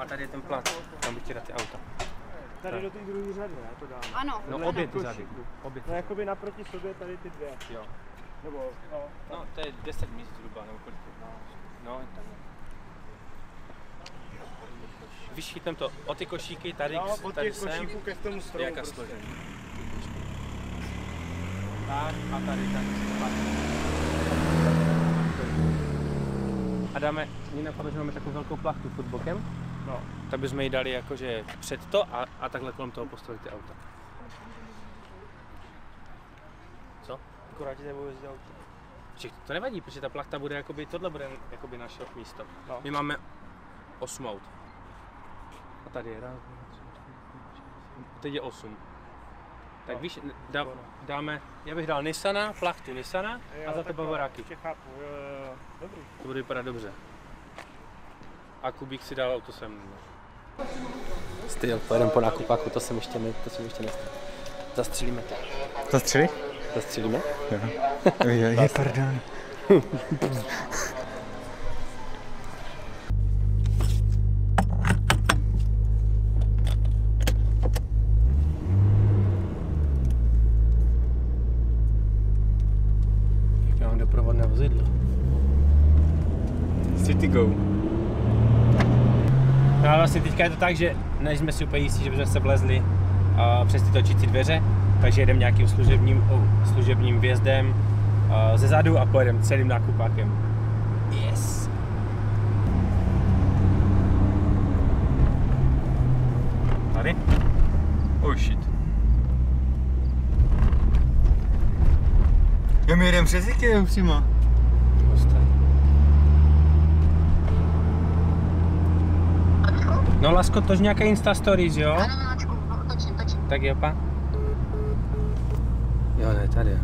Speaker 1: a tady je ten plat. Tam bych ti dát ty auta.
Speaker 2: Tady do té druhé řady, ne? To dám.
Speaker 3: Ano.
Speaker 1: No obě
Speaker 2: těch
Speaker 1: ty
Speaker 2: košíků.
Speaker 1: Obě.
Speaker 2: No jakoby naproti sobě tady ty dvě.
Speaker 1: Jo.
Speaker 2: Nebo, no.
Speaker 1: No, to je 10 míst zhruba, nebo kolik to? No, tak. Víš, chytnem to o ty košíky, tady,
Speaker 2: No, od
Speaker 1: tady
Speaker 2: těch
Speaker 1: sem.
Speaker 2: košíků ke tomu stromu
Speaker 1: Jaká
Speaker 2: prostě.
Speaker 1: složení. Tak a tady, tak. A dáme, mě napadlo, že máme takovou velkou plachtu pod bokem,
Speaker 2: No.
Speaker 1: tak bychom ji dali jakože před to a, a takhle kolem toho postavit ty auta. Co?
Speaker 2: Akorát ti nebo jezdí auto.
Speaker 1: Však to nevadí, protože ta plachta bude jakoby, tohle bude jakoby naše místo.
Speaker 2: No.
Speaker 1: My máme 8 aut. A tady je raz. Teď je 8. Tak
Speaker 2: No.
Speaker 1: víš, dá, dáme, já bych dal Nissana, plachtu Nissana a
Speaker 2: Jo,
Speaker 1: za to bavoráky.
Speaker 2: Ještě chápu, jo, jo, jo. Dobrý.
Speaker 1: To bude vypadat dobře. A Kubík si dal auto sem. Styl, pojedeme po nákupáku, to jsem ještě ne, to jsem ještě nestal. Zastřelíme to.
Speaker 4: Zastřeli?
Speaker 1: Zastřelíme?
Speaker 4: Je, je, pardon.
Speaker 1: Já mám doprovodné vozidlo.
Speaker 4: City Go.
Speaker 1: No a vlastně teďka je to tak, že než jsme si úplně jistí, že bychom se vlezli a přes ty točící dveře, takže jedeme nějakým služebním, oh, služebním vjezdem a ze zadu a pojedeme celým nákupákem. Yes. Tady?
Speaker 4: Oh shit. Já mi jedem přes Ikea přímo.
Speaker 1: No Lasko, tož nějaká Insta Stories, jo?
Speaker 11: Ano, no, točím, točím.
Speaker 1: Tak jo, pa. Jo, ne, tady. Jo,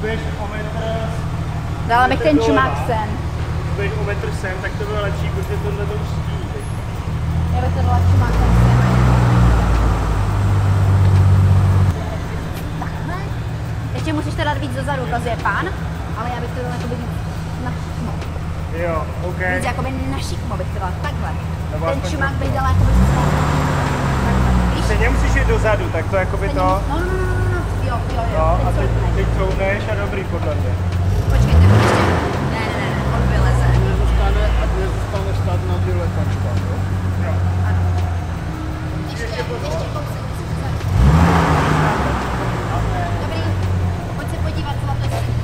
Speaker 2: o metr,
Speaker 3: Dala bych ten čumák sem.
Speaker 2: budeš o metr sem, tak to bylo lepší, protože tohle to už stíní.
Speaker 3: Já bych to dala čumák sem. Takhle. Ještě musíš dát víc dozadu, ukazuje pán, ale já bych to dala jakoby na šikmo.
Speaker 2: Jo, OK.
Speaker 3: Víc jakoby na šikmo bych to dala takhle.
Speaker 2: Nebo
Speaker 3: Ten
Speaker 2: aspoň
Speaker 3: čumák bych dala jakoby z
Speaker 2: stejně musíš jít dozadu, tak to jakoby to.
Speaker 3: No, no, no, no, no, jo, jo, jo.
Speaker 2: No a
Speaker 3: teď
Speaker 2: teď, couvneš a dobrý podle mě.
Speaker 3: Počkejte, ještě. Ne, ne, ne, on vyleze.
Speaker 6: Nezůstane, ať nezůstane stát na ty letačka, jo?
Speaker 3: Ještě, ještě kousek, kousek vzadu. Dobrý, pojď se podívat, zlato, jestli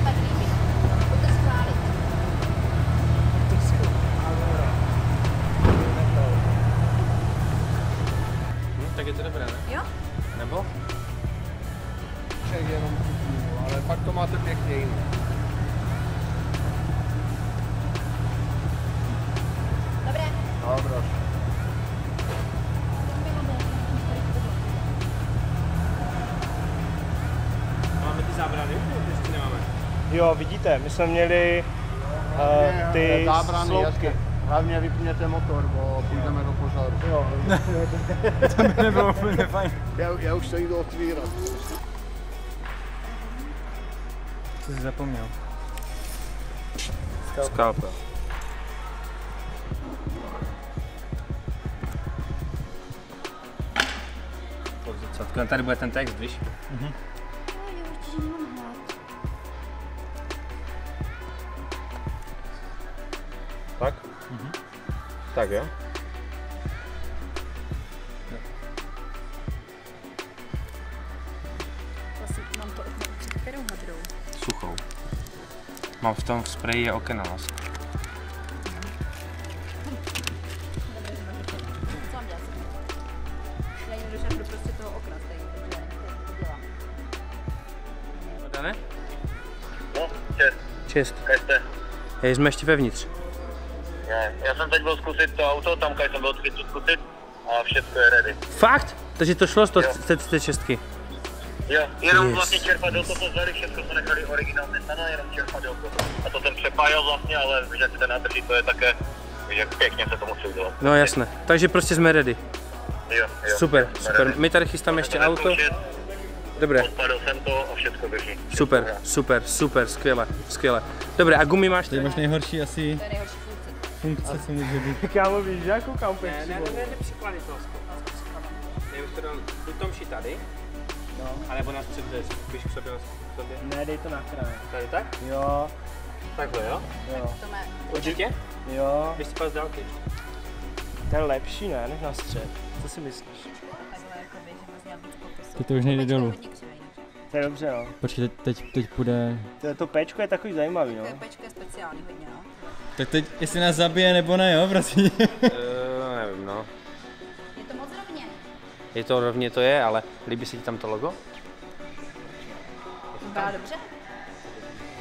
Speaker 3: Jo,
Speaker 2: vidíte, my jsme měli uh, ty
Speaker 6: Zábrany,
Speaker 2: sloupky.
Speaker 6: jasně. Hlavně vypněte motor, bo půjdeme do požáru.
Speaker 2: Jo,
Speaker 4: To by nebylo úplně fajn.
Speaker 6: Já, já už se jdu otvírat.
Speaker 4: Co jsi zapomněl?
Speaker 1: Skalpel. Podzrcadlo. Tady bude ten text, víš?
Speaker 3: Jo,
Speaker 1: Tak jo.
Speaker 3: Vlastně mám to okno před kterou hadrou?
Speaker 1: Suchou. Mám v tom spreji oken na lásku.
Speaker 3: Co mám dělat? Já jdu do šatru prostě toho okna stejně, takže to dělám.
Speaker 1: Dane?
Speaker 10: No, čest,
Speaker 1: Čest. Hej, jsme ještě vevnitř.
Speaker 10: Ne, já jsem teď byl zkusit to auto, tam kaj jsem byl chvíli zkusit a všechno je ready.
Speaker 1: Fakt? Takže to šlo z toho
Speaker 10: Jo.
Speaker 1: 36.
Speaker 10: Jo, jenom
Speaker 1: Yes.
Speaker 10: vlastně čerpadlo to pozvali, všechno jsme nechali originál Nintendo, jenom čerpadlo A to jsem přepájel vlastně, ale víš, jak se ten nádrží, to je také, víš, jak pěkně se to musí udělat.
Speaker 1: No jasné. Takže prostě jsme ready.
Speaker 10: Jo, jo.
Speaker 1: Super, super.
Speaker 10: ready.
Speaker 1: My tady chystáme ještě auto. Dobré.
Speaker 10: Odpadl jsem to a všechno běží.
Speaker 1: Super, super, super, skvěle, skvěle. Dobré, a gumy máš
Speaker 5: Tady máš nejhorší asi
Speaker 3: To je nejhorší funkce.
Speaker 5: co může být.
Speaker 2: Kámo, víš, že jako kampek
Speaker 1: Ne, ne, ne, nepřikládej to lasko. Já bych to dal buď Tomši tady,
Speaker 2: No.
Speaker 1: anebo nás před dveř. Běž k sobě, k sobě.
Speaker 2: Ne, dej to na kraj.
Speaker 1: Tady tak?
Speaker 2: Jo,
Speaker 1: Takhle jo?
Speaker 2: jo,
Speaker 3: To má
Speaker 1: Určitě?
Speaker 2: jo.
Speaker 1: Běž si pas dálky.
Speaker 2: To je lepší, ne, než na střed. Co si myslíš?
Speaker 3: takhle jako že měl.
Speaker 5: Teď to už nejde
Speaker 3: je
Speaker 5: dolů.
Speaker 3: hodně křivej.
Speaker 2: To je dobře, no.
Speaker 5: Počkej, teď, teď, teď půjde...
Speaker 2: To, to péčko je takový zajímavý,
Speaker 3: To je
Speaker 2: no.
Speaker 3: pečka je speciální hodně, no.
Speaker 5: Tak teď, jestli nás zabije nebo ne, jo, prosím.
Speaker 1: Uh, nevím, no.
Speaker 3: Je to moc rovně.
Speaker 1: Je to rovně to je, ale líbí se ti tam to logo?
Speaker 3: Vypadá dobře.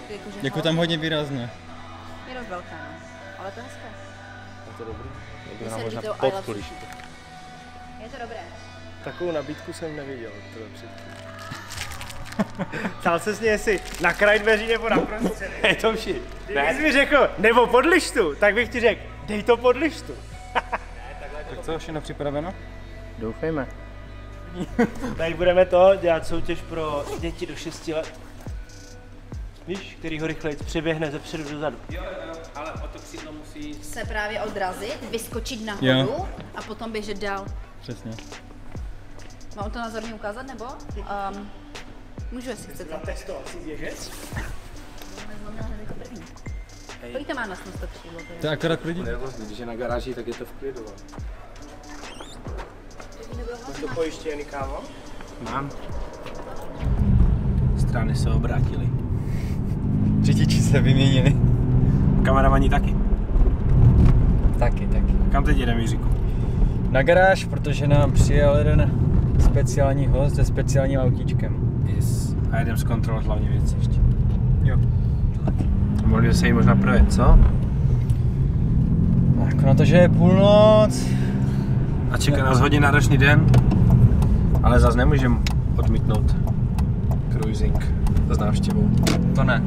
Speaker 3: Jako, že
Speaker 5: jako tam hodně výrazné.
Speaker 3: Je dost velká, no. Ale to je hezké.
Speaker 1: Je to dobrý? Možná
Speaker 3: to sushi. Je to dobré.
Speaker 2: Takovou nabídku jsem neviděl, to předtím. Ptal se s ní, jestli na kraj dveří nebo na prostřed.
Speaker 1: Hej, Tomši.
Speaker 2: Kdybys mi řekl, nebo pod lištu, tak bych ti řekl, dej to pod lištu.
Speaker 5: Tak co, všechno připraveno?
Speaker 1: Doufejme.
Speaker 2: Tady budeme to dělat soutěž pro děti do 6 let. Víš, který ho rychleji přeběhne ze předu do zadu.
Speaker 1: Jo, jo, ale o to křídlo musí...
Speaker 3: Se právě odrazit, vyskočit nahoru
Speaker 5: Jo.
Speaker 3: a potom běžet dál.
Speaker 5: Přesně.
Speaker 3: Mám to nazorně ukázat, nebo? Um, můžu, jestli chcete.
Speaker 2: to asi běžec?
Speaker 3: Nezlomila hned jako první. Kolik to má křídlo?
Speaker 5: To je akorát pro děti.
Speaker 6: Když je na garáži, tak je to v klidu.
Speaker 2: Máš to pojištěný, kámo?
Speaker 1: Mám. Strany se obrátily.
Speaker 5: Řidiči se vyměnili.
Speaker 1: Kameramani taky.
Speaker 5: Taky, taky.
Speaker 1: Kam teď jedeme, Jiříku?
Speaker 5: Na garáž, protože nám přijel jeden speciální host se speciálním autíčkem.
Speaker 1: A jedem zkontrolovat hlavně věci ještě.
Speaker 5: Jo.
Speaker 1: Mohli se jí možná projet, co?
Speaker 5: Jako na to, že je půlnoc.
Speaker 1: A čeká nás hodně náročný den, ale zase nemůžeme odmítnout cruising s návštěvou.
Speaker 5: To ne.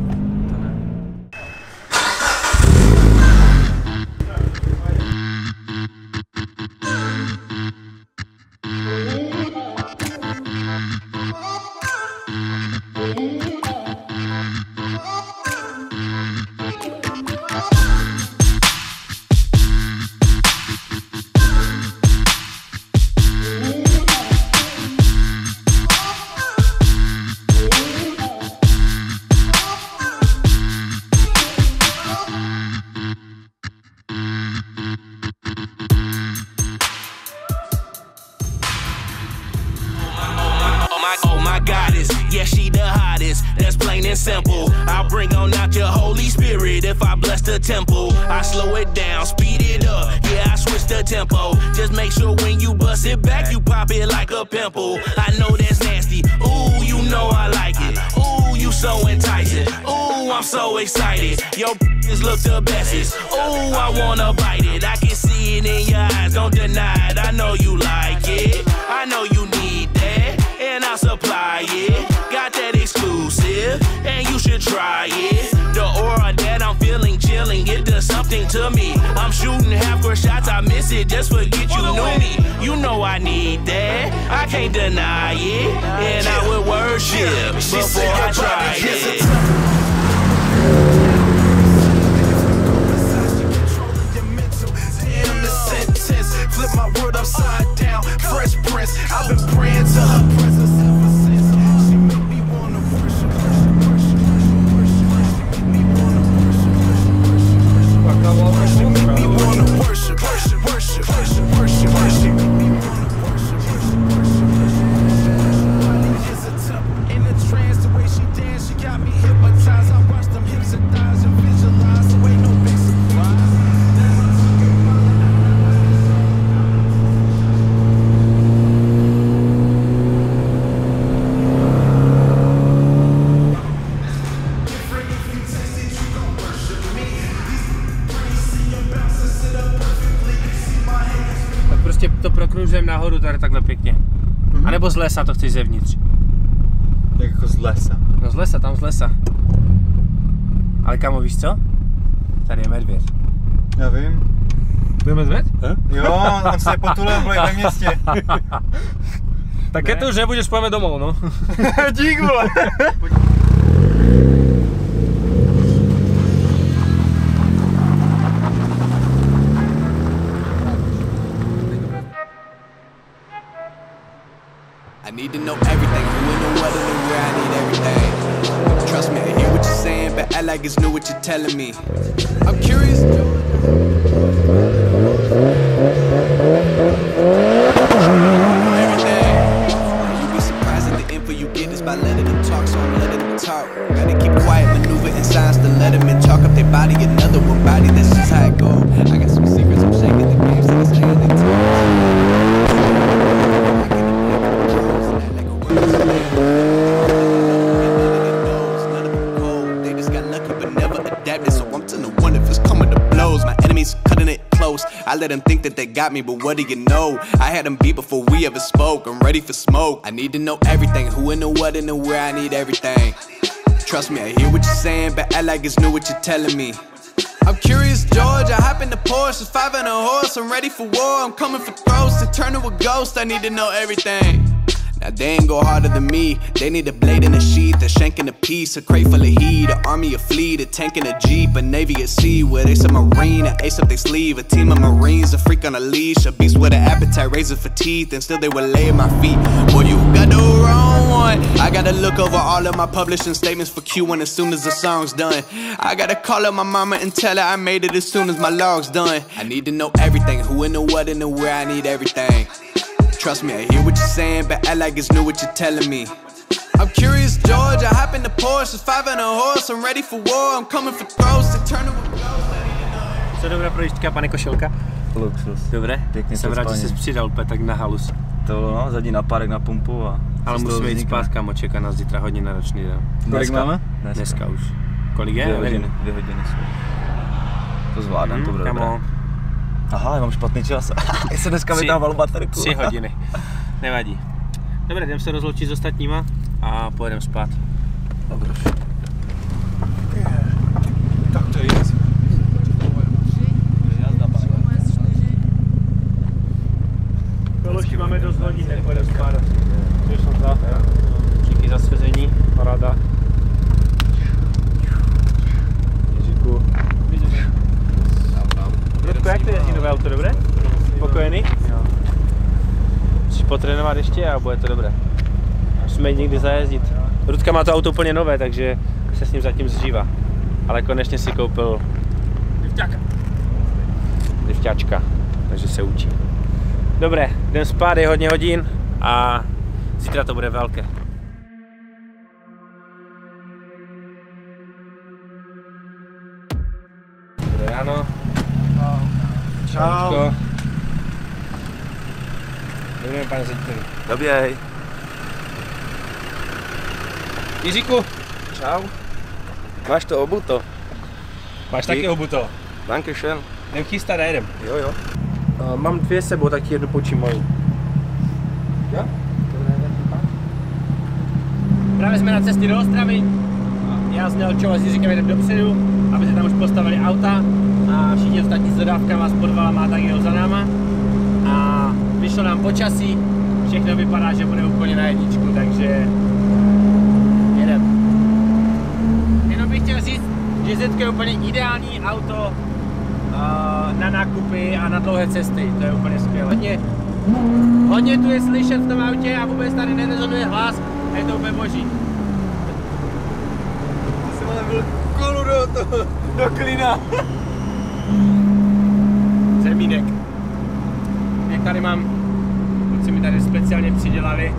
Speaker 1: Lesa to chceš zevnitř.
Speaker 5: Jak jako z lesa.
Speaker 1: No z lesa, tam z lesa. Ale kamo, víš co? Tady je medvěd.
Speaker 5: Já vím.
Speaker 1: To je medvěd?
Speaker 5: Jo, on se potulil vlej ve městě.
Speaker 1: Tak keď to už nebudeš, pojďme domů, no.
Speaker 5: Dík vole.
Speaker 12: I'm curious. Got me, but what do you know? I had them beat before we ever spoke. I'm ready for smoke. I need to know everything. Who and the what and the where I need everything. Trust me, I hear what you're saying, but act like it's new what you're telling me. I'm curious, George. I hop in the Porsche, five and a horse. I'm ready for war. I'm coming for throats to turn to a ghost. I need to know everything. Now they ain't go harder than me. They need a blade in a sheath, a shank in a piece, a crate full of heat, an army, a fleet, a tank and a jeep, a navy at sea with a submarine, an ace up their sleeve, a team of marines, a freak on a leash, a beast with an appetite, razor for teeth, and still they will lay at my feet. Boy, you got the wrong one. I gotta look over all of my publishing statements for Q1 as soon as the song's done. I gotta call up my mama and tell her I made it as soon as my log's done. I need to know everything, who and the what and the where. I need everything. Trust me, I hear what you're saying, but act like it's new what you're telling me. I'm curious, George. I hop in the Porsche, it's five and a horse. I'm ready for war. I'm coming for throats to turn to
Speaker 1: Co dobrá projížďka, pane Košelka?
Speaker 4: Luxus.
Speaker 1: Dobré?
Speaker 4: Pěkně
Speaker 1: Jsem rád, že jsi přidal úplně tak na halus.
Speaker 4: To no, zadní napárek na pumpu a...
Speaker 1: Ale musíme jít spát, kamo, čeká nás zítra hodně náročný den.
Speaker 4: Kolik máme?
Speaker 1: Dneska. Dneska už. Kolik je?
Speaker 4: Dvě hodiny, dvě hodiny jsou. To zvládnem, to
Speaker 1: Hm,
Speaker 4: bude
Speaker 1: kamo.
Speaker 4: dobré. Aha, já mám špatný čas. Já jsem dneska vytával baterku.
Speaker 1: Tři hodiny. Nevadí. Dobré, jdem se rozloučit s ostatníma a pojedeme spát.
Speaker 4: Dobře.
Speaker 5: Tak to je.
Speaker 2: Doložky máme dost hodin, nepojede spát.
Speaker 1: Už jsem za. Díky za svezení. Paráda. Ježiku. Jirko, jak to jezdí nové auto, dobré? Spokojený? Jo. Musíš potrénovat ještě a bude to dobré musíme někdy zajezdit. Rudka má to auto úplně nové, takže se s ním zatím zžívá. Ale konečně si koupil... Divťáka. Divťáčka, takže se učí. Dobré, jdem spát, je hodně hodin a zítra to bude velké. Dobré ráno.
Speaker 7: Čau.
Speaker 1: Dobrý den, pane řediteli.
Speaker 7: Dobrý.
Speaker 1: Jiříku.
Speaker 13: Čau. Máš to obuto?
Speaker 1: Máš taky obuto?
Speaker 13: Dankeschön.
Speaker 1: Jdem chystat a jedem.
Speaker 13: Jo, jo.
Speaker 1: Uh, mám dvě sebou, tak jednu počím moji. Jo? Právě jsme na cestě do Ostravy. Já s Nelčou a s Jiříkem jedem dopředu, aby se tam už postavili auta a všichni ostatní s dodávkama s podvalama tak jedou za náma. A vyšlo nám počasí, všechno vypadá, že bude úplně na jedničku, takže jedem. Jenom bych chtěl Zetka je úplně ideální auto uh, na nákupy a na dlouhé cesty, to je úplně skvělé. Hodně, hodně tu je slyšet v tom autě a vůbec tady nerezonuje hlas a je to úplně boží.
Speaker 5: Jsem ale byl kolu do, do, do klina.
Speaker 1: Zemínek. Jak tady mám, kluci mi tady speciálně přidělali.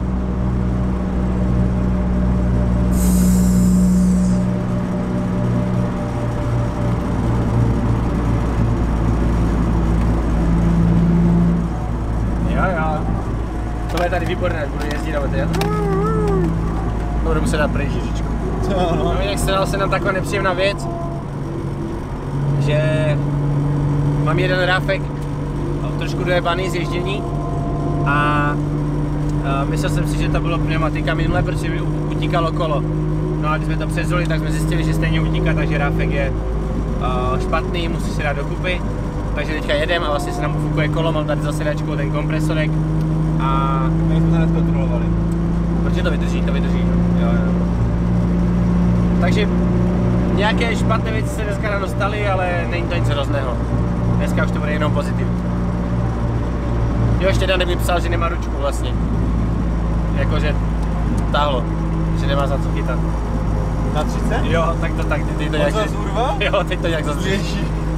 Speaker 1: Jo, jo. Tohle je tady výborné, až budu jezdit a teď. To budu muset dát pryč, Jiříčku. No, jak stala se nám taková nepříjemná věc, že mám jeden ráfek, trošku dojebaný z ježdění a, a myslel jsem si, že to bylo pneumatika minule, protože mi utíkalo kolo. No a když jsme to přezuli, tak jsme zjistili, že stejně utíká, takže ráfek je uh, špatný, musí se dát dokupy. Takže teďka jedem a vlastně se nám ufukuje kolo, mám tady za sedačkou ten kompresorek a... My jsme to hned kontrolovali. Protože to vydrží, to vydrží. Jo, jo. Takže nějaké špatné věci se dneska ráno staly, ale není to nic hrozného. Dneska už to bude jenom pozitivní. Jo, ještě Dan mi psal, že nemá ručku vlastně. Jakože táhlo, že nemá za co chytat.
Speaker 5: Na 30?
Speaker 1: Jo, tak to tak, teď to
Speaker 5: On
Speaker 1: nějak...
Speaker 5: zas urval?
Speaker 1: Jo, teď to nějak zase.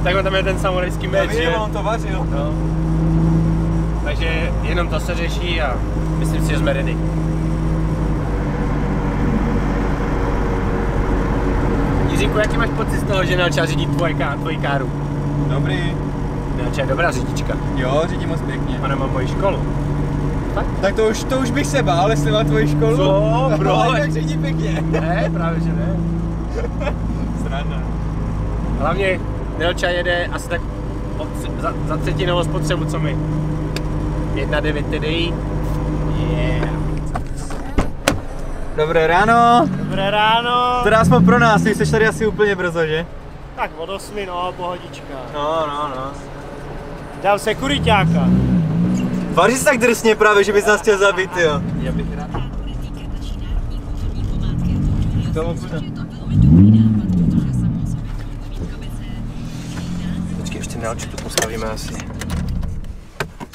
Speaker 1: Tak on tam je ten samurajský
Speaker 5: Já
Speaker 1: meč,
Speaker 5: vím,
Speaker 1: že?
Speaker 5: on to vařil.
Speaker 1: No. Takže jenom to se řeší a myslím si, že jsme ready. Jiříku, jaký máš pocit z toho, že Nelča řídí tvoje ká, tvoji káru?
Speaker 5: Dobrý.
Speaker 1: Nelča je dobrá řidička.
Speaker 5: Jo, řídí moc pěkně.
Speaker 1: Ona má moji školu.
Speaker 5: Tak to už, to už bych se bál, jestli má tvoji školu.
Speaker 1: Co? Proč?
Speaker 5: Ale tak řídí pěkně.
Speaker 1: Ne, právě že ne.
Speaker 5: Sranda.
Speaker 1: Hlavně Nelča jede asi tak za, za třetinovou spotřebu, co my. 1,9 TDI. Yeah.
Speaker 5: Dobré ráno.
Speaker 2: Dobré ráno.
Speaker 5: Teda aspoň pro nás, ty jsi tady asi úplně brzo, že?
Speaker 2: Tak od 8, no, pohodička.
Speaker 5: No, no, no.
Speaker 2: Dám sekuritáka.
Speaker 5: Vaří se tak drsně právě, že bys nás chtěl zabít, jo.
Speaker 1: Já bych rád.
Speaker 5: To bude.
Speaker 1: Počkej, ještě Nelču tu postavíme asi.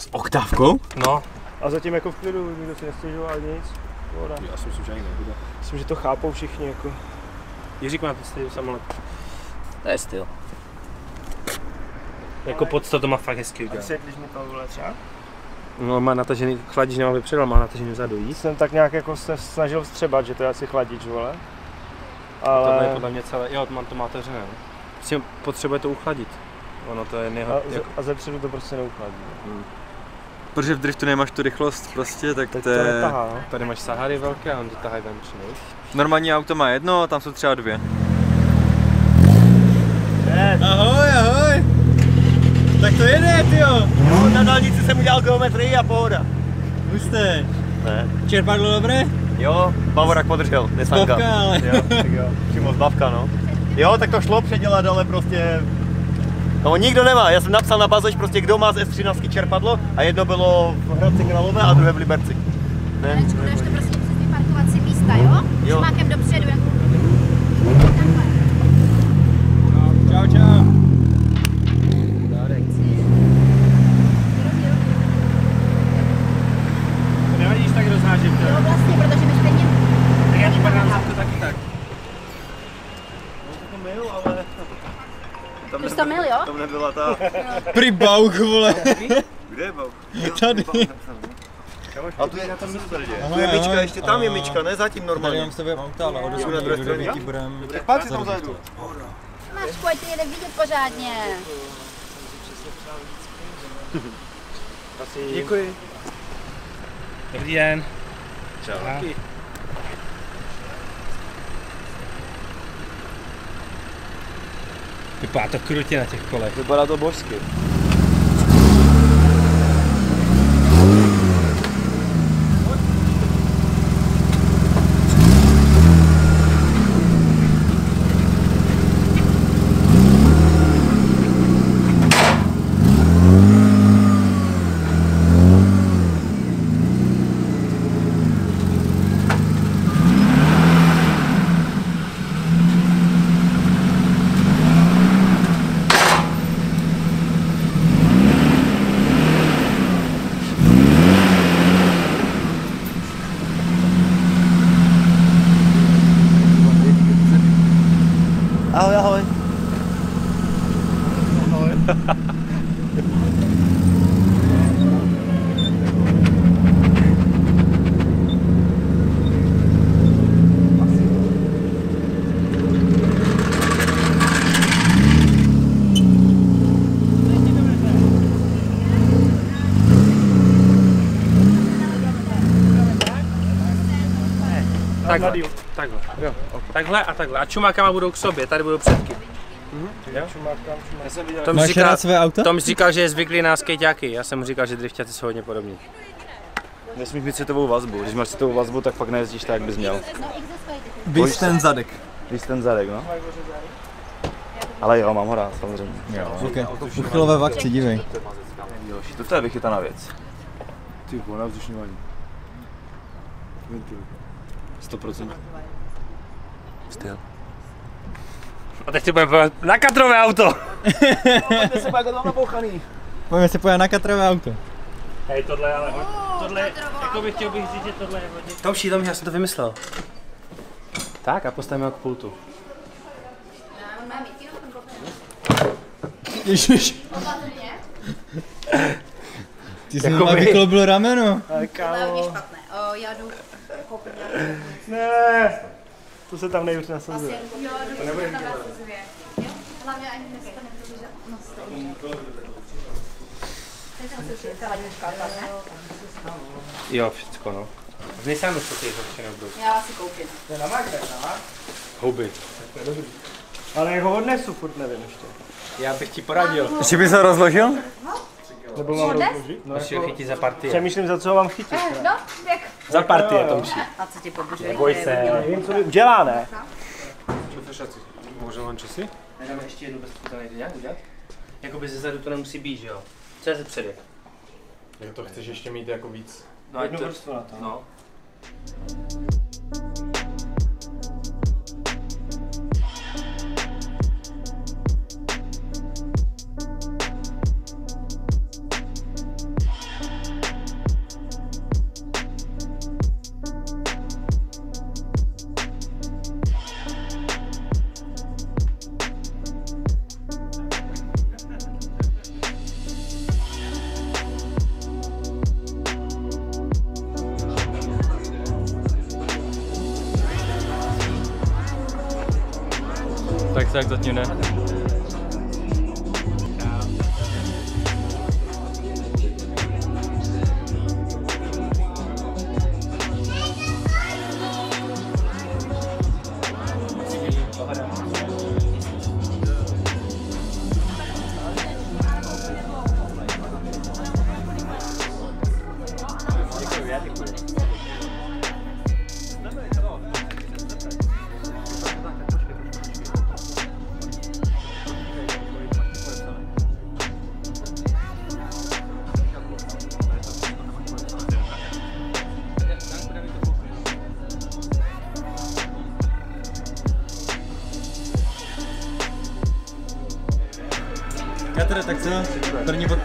Speaker 5: S oktávkou?
Speaker 1: No.
Speaker 2: A zatím jako v klidu, nikdo si nestěžoval nic. Pohoda.
Speaker 1: Já si myslím, že ani nebude.
Speaker 2: Myslím, že to chápou všichni jako.
Speaker 1: Jiřík má to styl samolot. To je styl. Jako podstatu má fakt hezky udělat.
Speaker 2: Vysvětlíš mi to vole třeba?
Speaker 1: No, má natažený, chladič nemá vypředal, má natažený vzadu, jíst.
Speaker 2: Jsem tak nějak jako se snažil vstřebat, že to je asi chladič, vole.
Speaker 1: Ale...
Speaker 2: Ale...
Speaker 1: To je podle mě celé, jo, mám to má otevřené. no. Prostě potřebuje to uchladit. Ono to je
Speaker 2: A,
Speaker 1: nejhorší.
Speaker 2: ze, a zepředu to prostě neuchladí.
Speaker 5: Protože v driftu nemáš tu rychlost prostě, tak
Speaker 2: Teď
Speaker 5: to
Speaker 2: to
Speaker 5: je...
Speaker 2: netahá, no.
Speaker 1: Tady máš Sahary velké a on to tahá tam přinul.
Speaker 5: Normální auto má jedno, a tam jsou třeba dvě.
Speaker 2: Ne,
Speaker 5: Ahoj, ahoj. Tak to jede, tyjo.
Speaker 2: no, na dálnici jsem udělal geometrii a pohoda.
Speaker 5: Husté.
Speaker 2: Ne.
Speaker 5: Čerpadlo dobré?
Speaker 2: Jo, Bavorák podržel, nesanka.
Speaker 5: Zbavka, ale.
Speaker 2: Jo, tak jo, přímo zbavka, no. Jo, tak to šlo předělat, ale prostě... No nikdo nemá, já jsem napsal na bazoč prostě kdo má z S13 čerpadlo a jedno bylo v Hradci Králové a druhé v Liberci. Ne,
Speaker 3: Janečku, dáš to prosím přes ty parkovací místa, jo?
Speaker 2: Jo.
Speaker 3: Šmákem dopředu, jako...
Speaker 5: Čau, čau.
Speaker 1: To nevadí, když tak rozhážím, to.
Speaker 3: Jo, vlastně, protože my stejně...
Speaker 1: Tak já ti pak dám to taky tak.
Speaker 2: to mil, ale...
Speaker 3: Tam Ty jsi to mil, jo?
Speaker 2: Tam nebyla ta...
Speaker 5: Prý bauch, vole.
Speaker 2: Kde je bau?
Speaker 5: Tady.
Speaker 2: A tu je na tom.
Speaker 5: Ahoj,
Speaker 2: Tu je myčka,
Speaker 5: ahoj.
Speaker 2: ještě tam je myčka, ne zatím
Speaker 5: Tady
Speaker 2: normálně.
Speaker 5: mám s tebou auta, ale
Speaker 2: Jsme na druhé straně? Tak pojď si tam zajdu.
Speaker 3: Mačku, ať tě jde vidět pořádně.
Speaker 2: Děkuji.
Speaker 1: Dobrý den.
Speaker 2: Čau.
Speaker 1: Vypadá to krutě na těch kolech.
Speaker 14: Vypadá to božsky.
Speaker 4: Ahoj, ahoj.
Speaker 15: Ahoj.
Speaker 1: Takhle, takhle, jo, takhle a takhle. A čumákama budou k sobě, tady budou předky. Jo?
Speaker 2: Já jsem viděl,
Speaker 1: Tom říkal,
Speaker 5: své auto?
Speaker 1: Tom říkal, že je zvyklý na skejťáky. Já jsem mu říkal, že drifťáci jsou hodně podobní.
Speaker 14: Nesmíš mít citovou vazbu. Když máš citovou vazbu, tak fakt nejezdíš tak, jak bys měl.
Speaker 5: Víš ten zadek.
Speaker 14: Víš ten zadek, no. Ale jo, mám ho rád, samozřejmě.
Speaker 5: Jo. Okay. Uchylové v akci, dívej.
Speaker 14: To, je vychytaná věc.
Speaker 9: Ty vole, vzdušňování. Ventil. 100%.
Speaker 14: Styl.
Speaker 1: A teď si budeme podívat na katrové auto.
Speaker 14: Pojďme se nabouchaný.
Speaker 5: Pojďme pojet na katrové auto.
Speaker 2: Hej, tohle je ale hodně.
Speaker 1: Tohle, jako bych chtěl bych říct, že tohle je hodně... Tomší, Tomší, já jsem to vymyslel. Tak a postavíme ho k pultu.
Speaker 5: Ježiš. Ty jsi mi vykloubil rameno.
Speaker 2: Ale
Speaker 3: Tohle je hodně
Speaker 2: kámo.
Speaker 3: špatné. O, já jdu.
Speaker 2: Ne, to se tam nejvíc nasazuje.
Speaker 3: Jo,
Speaker 2: To nebude
Speaker 3: tam nasazuje. Jo, hlavně ani dneska nebudu, že no?
Speaker 1: Jo, všecko no. Nejsem už to ty všechno budou.
Speaker 3: Já si koupím.
Speaker 2: To je na magnet, na?
Speaker 1: Houby.
Speaker 2: To je dobrý. Ale jak ho odnesu, furt nevím ještě.
Speaker 1: Já bych ti poradil.
Speaker 5: Ještě bys ho rozložil?
Speaker 2: Nebo mám
Speaker 3: Odnes?
Speaker 2: rozložit? No,
Speaker 1: Musíš ho chytit za partie.
Speaker 2: Přemýšlím, za co ho mám chytit.
Speaker 3: Eh, No, jak?
Speaker 1: Za partie,
Speaker 2: jo.
Speaker 1: Tomší.
Speaker 3: A co ti pobuřuje?
Speaker 1: Neboj se.
Speaker 2: Nevím, co mi udělá, ne?
Speaker 9: Může len časy?
Speaker 1: Nedáme ještě jednu bez to nejde nějak udělat? Jakoby ze zadu to nemusí být, že jo? Co je ze předek?
Speaker 15: Jak to chceš ještě mít jako víc?
Speaker 1: No, ať
Speaker 2: Jednu
Speaker 1: to...
Speaker 2: vrstvu na to.
Speaker 1: No.
Speaker 5: Tak se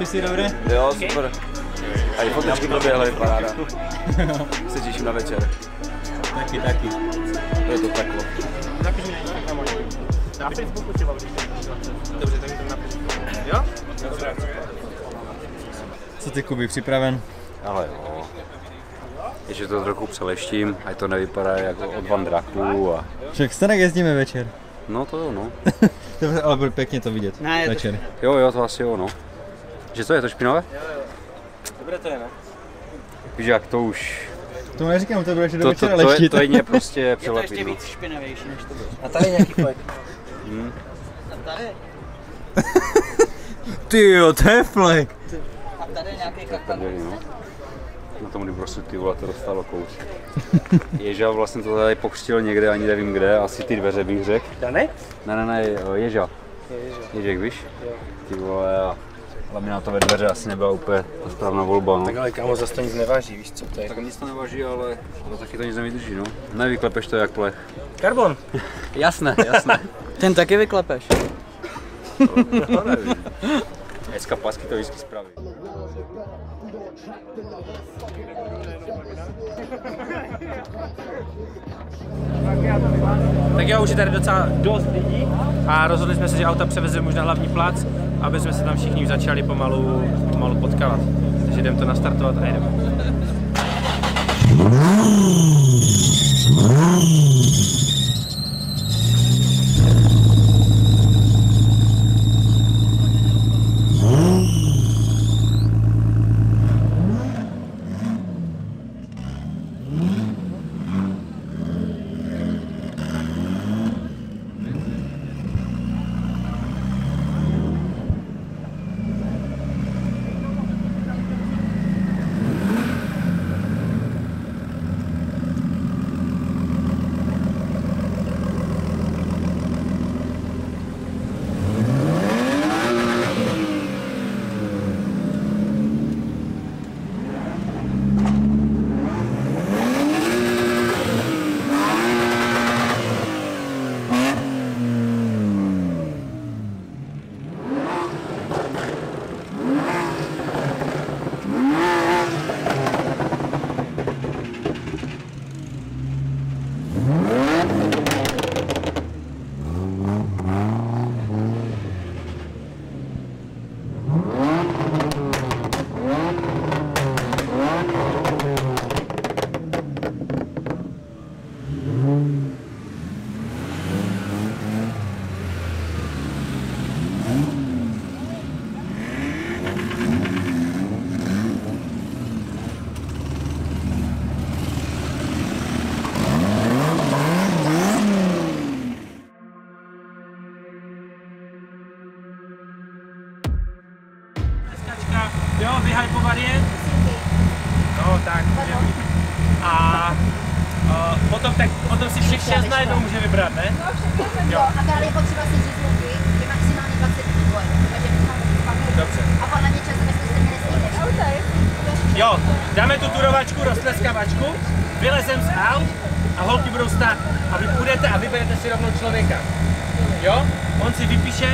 Speaker 5: Podpisy dobré?
Speaker 14: Jo, super. A i fotečky proběhly, paráda. Se těším na večer.
Speaker 5: Taky, taky.
Speaker 14: Je to takhle.
Speaker 2: Napiš mi na. Na Facebooku třeba, když
Speaker 1: Dobře, tak to napiš. Jo? Dobře.
Speaker 5: Co ty, Kuby, připraven?
Speaker 9: Ale jo. Ještě to trochu přeleštím, ať to nevypadá jako od Van Draku a...
Speaker 5: Však se tak jezdíme večer.
Speaker 9: No to jo, no.
Speaker 5: To, ale bude pěkně to vidět
Speaker 9: Ne, to-
Speaker 5: večer.
Speaker 9: Jo, jo, to asi jo, no. Že co, je to špinavé?
Speaker 1: Dobré to je, ne?
Speaker 9: Víš jak, to už...
Speaker 5: To neříkám, to bude ještě do
Speaker 9: To, to,
Speaker 5: večera
Speaker 9: to, je, to je prostě
Speaker 16: Je to ještě víc špinavější než to bylo.
Speaker 1: A tady je nějaký flek.
Speaker 9: Hmm.
Speaker 16: A tady?
Speaker 17: Ty jo, to je flek.
Speaker 16: A tady je nějaký.
Speaker 9: Prdeli, no. Na tom kdy prostě ty vole to dostalo kouř. Ježa vlastně to tady pokřtil někde, ani nevím kde, asi ty dveře bych řekl.
Speaker 1: Danek?
Speaker 9: Ne, ne, ne, jo, Ježa.
Speaker 1: Ježa.
Speaker 9: Ježek, víš?
Speaker 1: Jo.
Speaker 9: Ty vole, a laminátové dveře asi nebyla úplně ta správná volba, no.
Speaker 1: Tak ale kámo, zase to nic neváží, víš co to je?
Speaker 9: Tak nic to neváží, ale, ale taky to nic nevydrží, no. Nevyklepeš to jak plech.
Speaker 1: Karbon.
Speaker 9: Jasné, jasné.
Speaker 16: Ten taky vyklepeš.
Speaker 9: to nevím. Dneska pasky to vždycky spraví.
Speaker 1: Tak jo, už je tady docela dost lidí a rozhodli jsme se, že auta převezeme už na hlavní plac, aby jsme se tam všichni začali pomalu, pomalu potkávat. Takže jdeme to nastartovat a jedeme.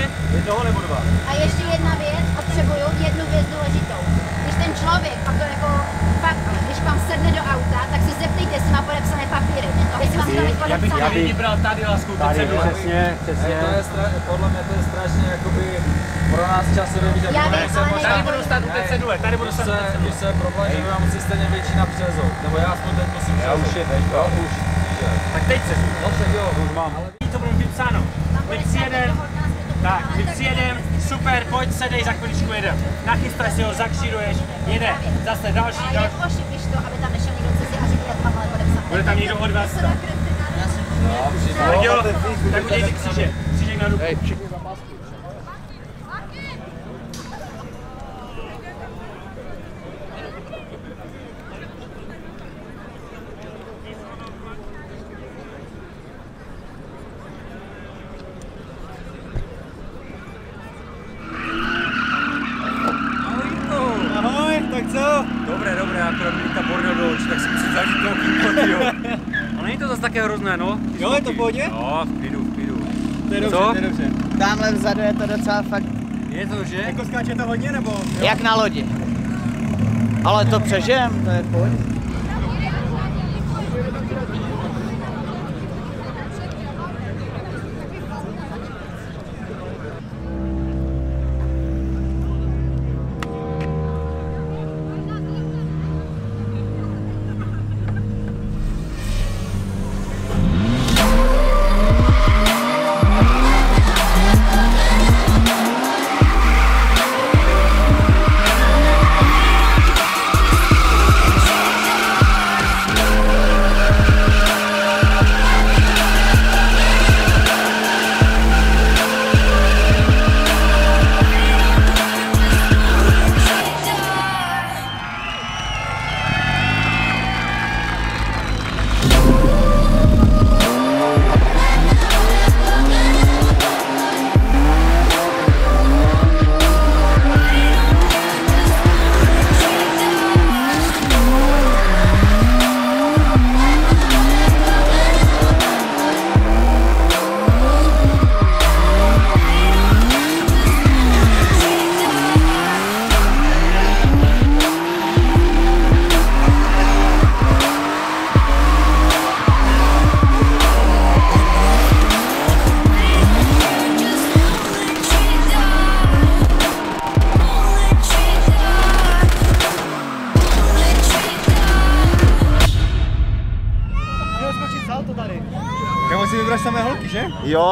Speaker 1: Si vypíše jednoho nebo dva.
Speaker 3: A ještě jedna věc, potřebuju jednu věc důležitou. Když ten člověk, a to jako fakt, když vám sedne do auta, tak se zeptejte, jestli má podepsané papíry. Jestli mám to mít
Speaker 1: Já bych, já
Speaker 3: podepsané.
Speaker 1: bych vybral tady lásku,
Speaker 8: Tady,
Speaker 1: cedule.
Speaker 8: přesně, přesně. To je stra- podle mě to je strašně jakoby pro nás časově víc,
Speaker 3: Já vím, ale ne-
Speaker 1: Tady budou stát u té cedule, tady budou stát u té cedule.
Speaker 8: Když se problém, že budeme muset stejně většina přezou. Nebo já aspoň teď musím
Speaker 1: Já už je teď,
Speaker 8: jo, už.
Speaker 1: Tak teď se
Speaker 8: No jo, už mám.
Speaker 1: to bude vypsáno. My přijedem, tak, my přijedem, super, pojď, sedej, za chviličku jedem. Nachystaj si ho, zakšíruješ, jede, zase další,
Speaker 3: A
Speaker 1: další.
Speaker 3: jak ošipíš to, aby tam nešel někdo cizí a řekl, jak mám ale podepsané.
Speaker 1: Bude tam někdo od vás. Tak jo, tak udělej si křížek, křížek na ruku
Speaker 17: tak co? Dobré, dobré, akorát mi ta bordel do očí, tak si musím zažít toho kýmkoty, jo. A není to zase také hrozné, no.
Speaker 16: Jo, je to v pohodě?
Speaker 17: Jo, v klidu, v klidu.
Speaker 16: To je dobře,
Speaker 17: Co?
Speaker 16: to je dobře. Tamhle vzadu je to docela fakt...
Speaker 17: Je to, že?
Speaker 16: Jako skáče to hodně, nebo? Jak na lodi. Ale to přežijem, to je pohodě.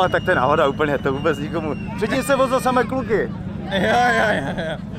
Speaker 4: Tak to je náhoda úplně, to vůbec nikomu. Předtím se vozil samé kluky.
Speaker 16: Jo, jo, jo, jo.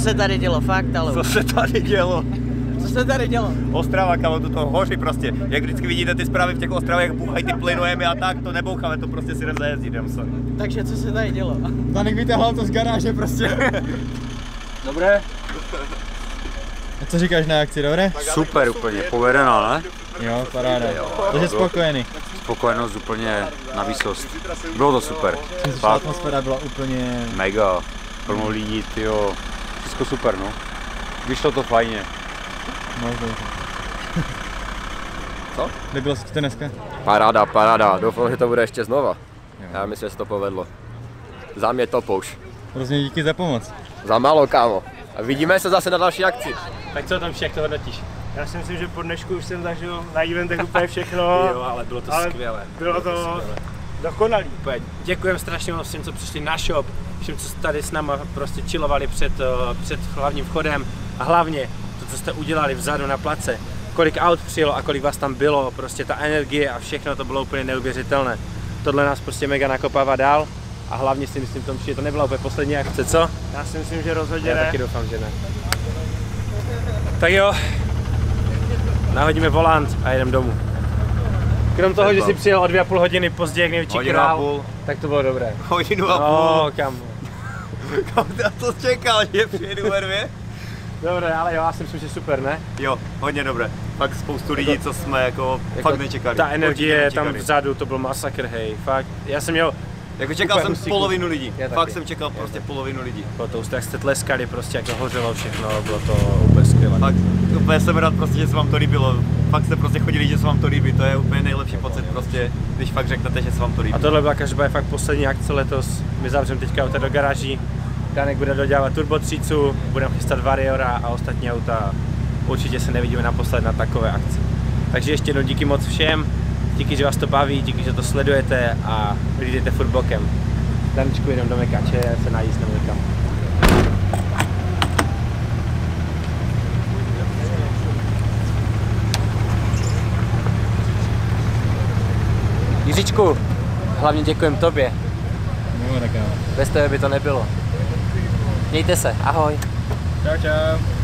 Speaker 18: Se tady dělo, fakt, ale.
Speaker 4: Co se tady dělo?
Speaker 18: Co se tady dělo?
Speaker 4: Ostrava, kamo, to hoří prostě. Jak vždycky vidíte ty zprávy v těch ostravech, jak bouchají ty plynojemy a tak, to neboucháme, to prostě si jdem zajezdit, jdem se.
Speaker 18: Takže co se tady dělo?
Speaker 16: Danek vytáhl to z garáže prostě.
Speaker 19: Dobré?
Speaker 5: A co říkáš na akci, dobré?
Speaker 9: Super úplně, povedená, ne?
Speaker 5: Jo, paráda. Takže spokojený.
Speaker 9: Spokojenost úplně na výsost. Bylo to super.
Speaker 5: Myslím atmosféra byla úplně...
Speaker 9: mega. Plno lidí, tyjo. Všechno super, no. Vyšlo to fajně.
Speaker 5: Moc dobře.
Speaker 13: Co?
Speaker 5: Líbilo se ti to dneska?
Speaker 13: Paráda, paráda. Doufám, že to bude ještě znova. Já myslím, že se to povedlo. Za mě to už.
Speaker 5: Hrozně díky za pomoc.
Speaker 13: Za málo, kámo. A vidíme se zase na další akci.
Speaker 1: Tak co tam to hodnotíš?
Speaker 2: Já si myslím, že po dnešku už jsem zažil na eventech úplně všechno.
Speaker 1: Jo, ale bylo to
Speaker 2: ale
Speaker 1: skvělé.
Speaker 2: Bylo to
Speaker 1: skvělé.
Speaker 2: Dokonalý.
Speaker 1: Úplně Děkujeme strašně moc všem, co přišli na shop, všem, co tady s náma prostě chillovali před, eh, před hlavním vchodem a hlavně to, co jste udělali vzadu na place. Kolik aut přijelo a kolik vás tam bylo, prostě ta energie a všechno, to bylo úplně neuvěřitelné. Tohle nás prostě mega nakopává dál a hlavně si myslím, Tomči, že to nebyla úplně poslední akce, co?
Speaker 2: Já si myslím, že rozhodně
Speaker 1: Já
Speaker 2: ne.
Speaker 1: taky doufám, že ne. Tak jo, nahodíme volant a jedeme domů. Krom toho, že jsi přijel o dvě a půl hodiny později jak největší
Speaker 4: Hodinu a
Speaker 1: král,
Speaker 4: půl.
Speaker 1: tak to bylo dobré.
Speaker 4: Hodinu a
Speaker 1: No,
Speaker 4: půl.
Speaker 1: kam.
Speaker 4: Kam to čekal, že přijedu ve dvě?
Speaker 1: Dobré, ale jo, já si myslím, že super, ne?
Speaker 4: Jo, hodně dobré. Fakt spoustu lidí, co jsme jako,
Speaker 1: Jako
Speaker 4: fakt nečekali.
Speaker 1: Ta energie tam
Speaker 4: nečekali.
Speaker 1: vzadu, to byl masakr, hej, fakt. Já jsem měl...
Speaker 4: Jako čekal
Speaker 1: úplně
Speaker 4: jsem
Speaker 1: husíku.
Speaker 4: polovinu lidí.
Speaker 1: Já
Speaker 4: Fakt
Speaker 1: taky.
Speaker 4: jsem čekal prostě polovinu lidí.
Speaker 1: Bylo to úst, jak jste tleskali, prostě jak to hořelo všechno, bylo to úplně skvělé.
Speaker 4: Fakt, úplně jsem rád prostě, že se vám to líbilo. Fakt jste prostě chodili, že se vám to líbí. To je úplně nejlepší pocit prostě, když fakt řeknete, že se vám to líbí.
Speaker 1: A tohle byla každopádně fakt poslední akce letos. My zavřeme teďka auta do garáží. Danek bude dodělávat turbotřícu, budeme chystat Variora a ostatní auta. Určitě se nevidíme naposled na takové akci. Takže ještě jednou díky moc všem. Díky, že vás to baví, díky, že to sledujete a jdete furt bokem. Danečku, jdem do Mekače se najíst nebo někam. Jiříčku, hlavně děkujem tobě.
Speaker 5: No.
Speaker 1: Bez tebe by to nebylo. Mějte se, ahoj.
Speaker 5: Čau, čau.